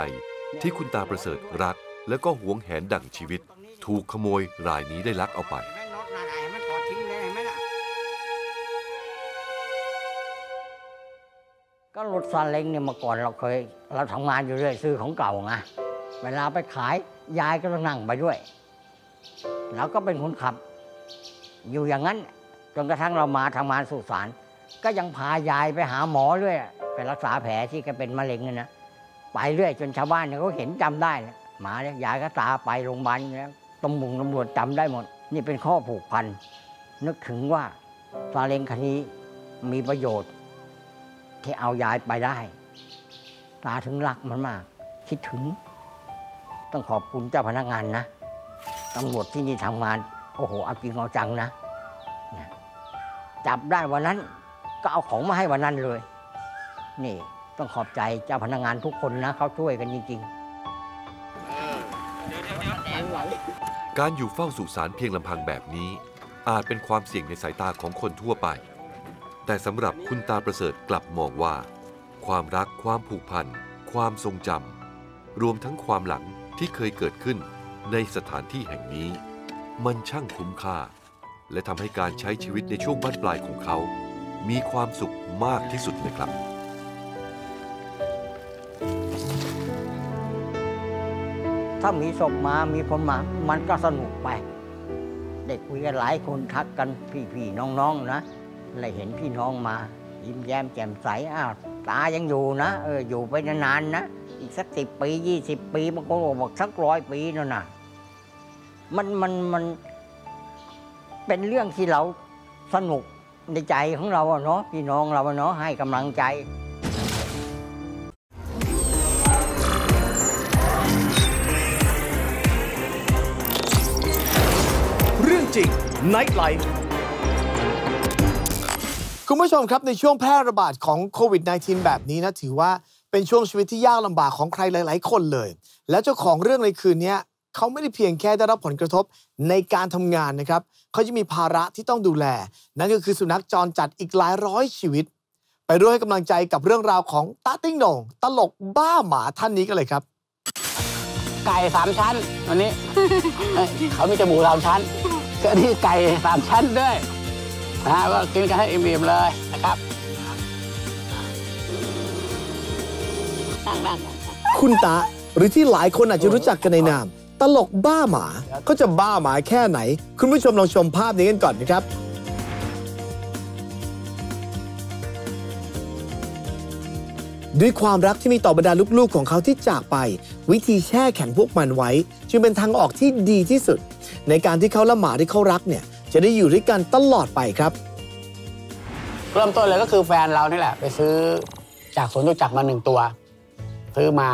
ที่คุณตาประเสริฐรัก และก็หวงแหนดั่งชีวิต ถูกขโมยรายนี้ได้ลักเอาไปก็รถซาเล้งเนี่ยมื่อก่อนเราเคยเราทำงานอยู่เรื่อยซื้อของเก่าไง เวลาไปขายยายก็ต้องนั่งไปด้วยเราก็เป็นคนขับ อยู่อย่างนั้น จนกระทั่งเรามาทำงานสุสานก็ยังพายายไปหาหมอเรื่อยไปรักษาแผลที่แกเป็นมะเร็งนั่นนะไปเรื่อยจนชาวบ้านเนี่ยเขาเห็นจำได้หมาเนี่ยยายก็ตาไปโรงพยาบาลแล้วตำรวจตำรวจจำได้หมด นี่เป็นข้อผูกพัน นึกถึงว่าซาเล้งคันนี้มีประโยชน์ ที่เอายายไปได้ ตาถึงรักมันมาก คิดถึง ต้องขอบคุณเจ้าพนักงานนะตำรวจที่นี่ทำงาน โอ้โหเอาจริงเอาจังนะ จับได้วันนั้นก็เอาของมาให้วันนั้นเลย นี่ต้องขอบใจเจ้าพนักงานทุกคนนะเขาช่วยกันจริง ๆ การอยู่เฝ้าสุสานเพียงลำพังแบบนี้ อาจเป็นความเสี่ยงในสายตาของคนทั่วไป แต่สำหรับคุณตาประเสริฐกลับมองว่า ความรักความผูกพัน ความทรงจำรวมทั้งความหลัง ที่เคยเกิดขึ้นในสถานที่แห่งนี้ มันช่างคุ้มค่า และทำให้การใช้ชีวิตในช่วงบ้านปลายของเขา มีความสุขมากที่สุดเลยครับถ้ามีศพมามีคนมา มันก็สนุกไปได้คุยกันหลายคนทักกันพี่ๆน้องๆนะเลยเห็นพี่น้องมา ยิ้มแย้มแจ่มใสอ้าวตายังอยู่นะ เอออยู่ไปนานๆนะ อีกสักสิบปียี่สิบปีบางคนบอกสักร้อยปีนั่นน่ะมันมันมันเป็นเรื่องที่เราสนุกในใจของเราอะเนาะพี่น้องเราอะเนาะให้กำลังใจเรื่องจริง Night Life คุณผู้ชมครับในช่วงแพร่ระบาดของโควิด -19 แบบนี้นะ ถือว่า เป็นช่วงชีวิตที่ยากลำบากของใครหลาย ๆ คนเลย และเจ้าของเรื่องในคืนนี้เขาไม่ได้เพียงแค่ได้รับผลกระทบในการทำงานนะครับเขาจะมีภาระที่ต้องดูแล นั่นก็คือสุนัขจรจัดอีกหลายร้อยชีวิต ไปร่วมให้กำลังใจกับเรื่องราวของตาติ้งโหน่งตลกบ้าหมาท่านนี้กันเลยครับ ไก่สามชั้นวันนี้ เขามีจมูกสามชั้นก็นี่ไก่สามชั้นด้วยนะก็กินกันให้อิ่มๆเลยนะครับ คุณตาหรือที่หลายคนอาจจะรู้จักกันในนาม ตลกบ้าหมาก็จะบ้าหมาแค่ไหน คุณผู้ชมลองชมภาพนี้กันก่อนนะครับด้วยความรักที่มีต่อบรรดาลูกๆของเขาที่จากไป วิธีแช่แข็งพวกมันไว้ จึงเป็นทางออกที่ดีที่สุด ในการที่เขาและหมาที่เขารักเนี่ย จะได้อยู่ด้วยกันตลอดไปครับ เริ่มต้นเลยก็คือแฟนเรานี่แหละ ไปซื้อจากสวนตุจักรมาหนึ่งตัว ซื้อมา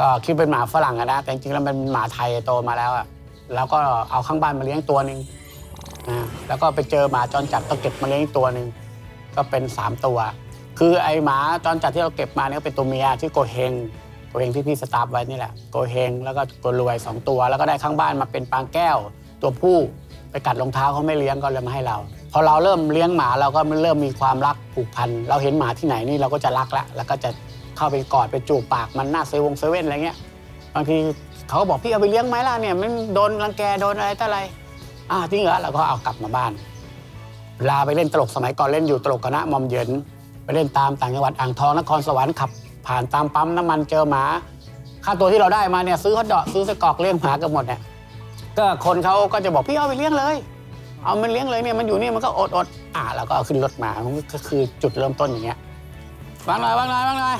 ก็คิดเป็นหมาฝรั่งอะนะแต่จริงๆแล้วมันเป็นหมาไทยโตมาแล้วอะแล้วก็เอาข้างบ้านมาเลี้ยงตัวหนึ่งอ่าแล้วก็ไปเจอหมาจรจัดต้องเก็บมาเลี้ยงตัวหนึ่งก็เป็นสามตัว คือไอ้หมาจรจัดที่เราเก็บมาเนี่ยเป็นตัวเมียที่โกเฮงโกเฮงที่พี่ stuff ไว้นี่แหละโกเฮงแล้วก็ตัวรวยสองตัว แล้วก็ได้ข้างบ้านมาเป็นปางแก้ว ตัวผู้ไปกัดรองเท้าเขาไม่เลี้ยงก็เลยมาให้เรา พอเราเริ่มเลี้ยงหมาเราก็เริ่มมีความรักผูกพันเราเห็นหมาที่ไหนนี่เราก็จะรักละแล้วก็จะ เข้าไปกอดไปจูบปากมันหน้าเซเวงเซเว่นอะไรเงี้ยบางทีเขาก็บอกพี่เอาไปเลี้ยงไหมล่ะเนี่ยมันโดนรังแกโดนอะไรต่ออะไรอ่าจริงเหรอเราก็เอากลับมาบ้าน ลาไปเล่นตลกสมัยก่อนเล่นอยู่ตลกคณะมอมเยินไปเล่นตามต่างจังหวัดอ่างทองนครสวรรค์ขับ ผ่านตามปั๊มน้ำมันเจอหมาค่าตัวที่เราได้มาเนี่ยซื้อฮอทดอกซื้อสกอกเลี้ยงหมากันหมดเนี่ยก็คนเขาก็จะบอกพี่เอาไปเลี้ยงเลย เอามันเลี้ยงเลยเนี่ยมันอยู่นี่มันก็อดอดอ่าแล้วก็เอาขึ้นรถหมาก็คือจุดเริ่มต้นอย่างเงี้ยวางหน่อยวางหน่อยวางหน่อย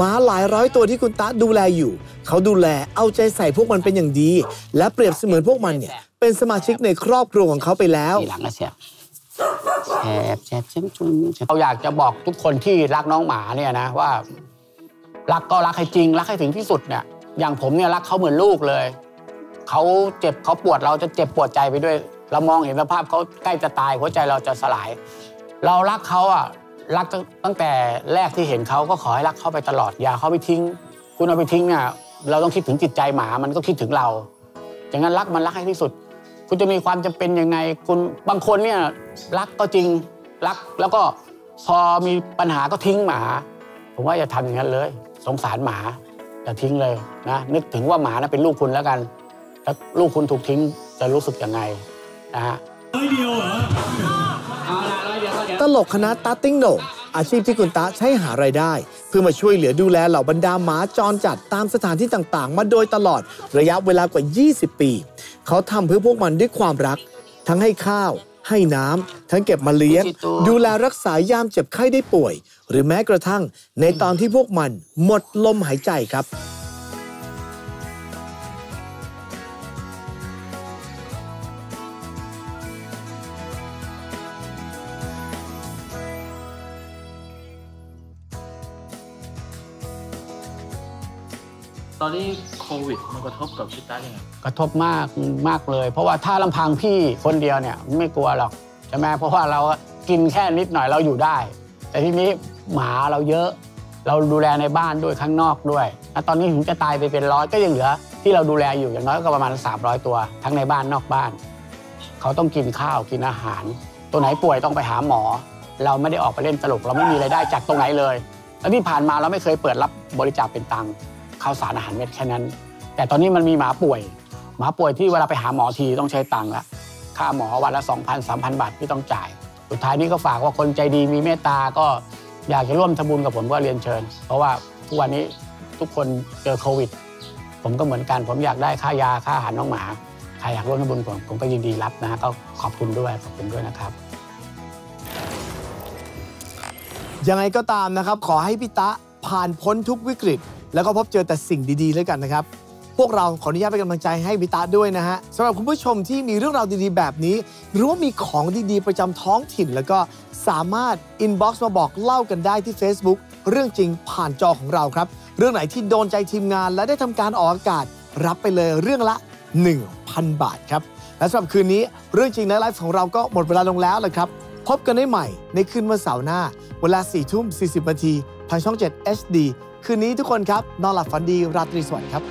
มาหลายร้อยตัวที่คุณตาดูแลอยู่ เขาดูแลเอาใจใส่พวกมันเป็นอย่างดี และเปรียบเสมือนพวกมันเนี่ยเป็นสมาชิกในครอบครัวของเขาไปแล้วทีหลังก็เสียบแฉบแฉบเช่นจุนเราอยากจะบอกทุกคนที่รักน้องหมาเนี่ยนะว่า รักก็รักให้จริง รักให้ถึงที่สุดเนี่ยอย่างผมเนี่ยรักเขาเหมือนลูกเลยเขาเจ็บเขาปวดเราจะเจ็บปวดใจไปด้วย เรามองเห็นสภาพเขาใกล้จะตายหัวใจเราจะสลาย เรารักเขาอะ รักตั้งแต่แรกที่เห็นเขาก็ขอให้รักเขาไปตลอดอย่าเขาไปทิ้ง คุณเอาไปทิ้งเนี่ยเราต้องคิดถึงจิตใจหมามันก็คิดถึงเราอย่างนั้นรักมันรักให้ที่สุด คุณจะมีความจำเป็นยังไงคุณบางคนเนี่ยรักก็จริงรักแล้วก็พอมีปัญหาก็ทิ้งหมา ผมว่าอย่าทำอย่างนั้นเลย สงสารหมาอย่าทิ้งเลยนะนึกถึงว่าหมานะเป็นลูกคุณแล้วกันถ้าลูกคุณถูกทิ้งจะรู้สึกยังไงนะฮะเดียวเหรอ ตลกคณะตาติ้งโหน่งอาชีพที่คุณตาใช้หารายได้ เพื่อมาช่วยเหลือดูแลเหล่าบรรดาหมาจรจัดตามสถานที่ต่างๆ มาโดยตลอดระยะเวลากว่า 20 ปี เขาทำเพื่อพวกมันด้วยความรัก ทั้งให้ข้าว ให้น้ำทั้งเก็บมาเลี้ยง ดูแลรักษายามเจ็บไข้ได้ป่วย หรือแม้กระทั่งในตอนที่พวกมันหมดลมหายใจครับ นี้โควิดมันกระทบกับพี่ตั๊กยังไงกระทบมากมากเลย เพราะว่าถ้าลำพังพี่คนเดียวเนี่ยไม่กลัวหรอกใช่ไหมเพราะว่าเรากินแค่นิดหน่อยเราอยู่ได้ แต่ทีนี้หมาเราเยอะ เราดูแลในบ้านด้วยข้างนอกด้วยแล้วตอนนี้ถึงจะตายไปเป็นร้อยก็ยังเหลือ ที่เราดูแลอยู่อย่างน้อยก็ประมาณ 300 ตัว ทั้งในบ้านนอกบ้าน เขาต้องกินข้าวกินอาหาร ตัวไหนป่วยต้องไปหาหมอ เราไม่ได้ออกไปเล่นตลก เราไม่มีรายได้จากตรงไหนเลย แล้วที่ผ่านมาเราไม่เคยเปิดรับบริจาคเป็นตังค์ ข้าวสารอาหารเม็ดแค่นั้น แต่ตอนนี้มันมีหมาป่วย หมาป่วยที่เวลาไปหาหมอทีต้องใช้ตังค์ละค่าหมอวันละ 2,000 3,000 บาทที่ต้องจ่าย สุดท้ายนี้ก็ฝากว่าคนใจดีมีเมตตาก็อยากจะร่วมทำบุญกับผมก็เรียนเชิญ เพราะว่าทุกวันนี้ทุกคนเจอโควิด ผมก็เหมือนกันผมอยากได้ค่ายาค่าอาหารน้องหมาใครอยากร่วมทำบุญผมผมก็ยินดีรับนะฮะก็ขอบคุณด้วยขอบคุณด้วยนะครับยังไงก็ตามนะครับ ขอให้พี่ตะผ่านพ้นทุกวิกฤต แล้วก็พบเจอแต่สิ่งดีๆแล้วกันนะครับ พวกเราขออนุญาตเป็นกำลังใจให้พี่ตะด้วยนะฮะสำหรับคุณผู้ชมที่มีเรื่องราวดีๆแบบนี้ หรือว่ามีของดีๆประจำท้องถิ่น แล้วก็สามารถ inbox มาบอกเล่ากันได้ที่ Facebook เรื่องจริงผ่านจอของเราครับ เรื่องไหนที่โดนใจทีมงาน และได้ทำการออกอากาศ รับไปเลยเรื่องละ 1,000 บาทครับและสำหรับคืนนี้เรื่องจริง Night Life ของเราก็หมดเวลาลงแล้วล่ะครับพบกันได้ใหม่ในคืนวันเสาร์หน้า เวลา4ทุ่ม40นาทีทางช่อง 7 HD คืนนี้ทุกคนครับ นอนหลับฝันดีราตรีสวัสดิ์ครับ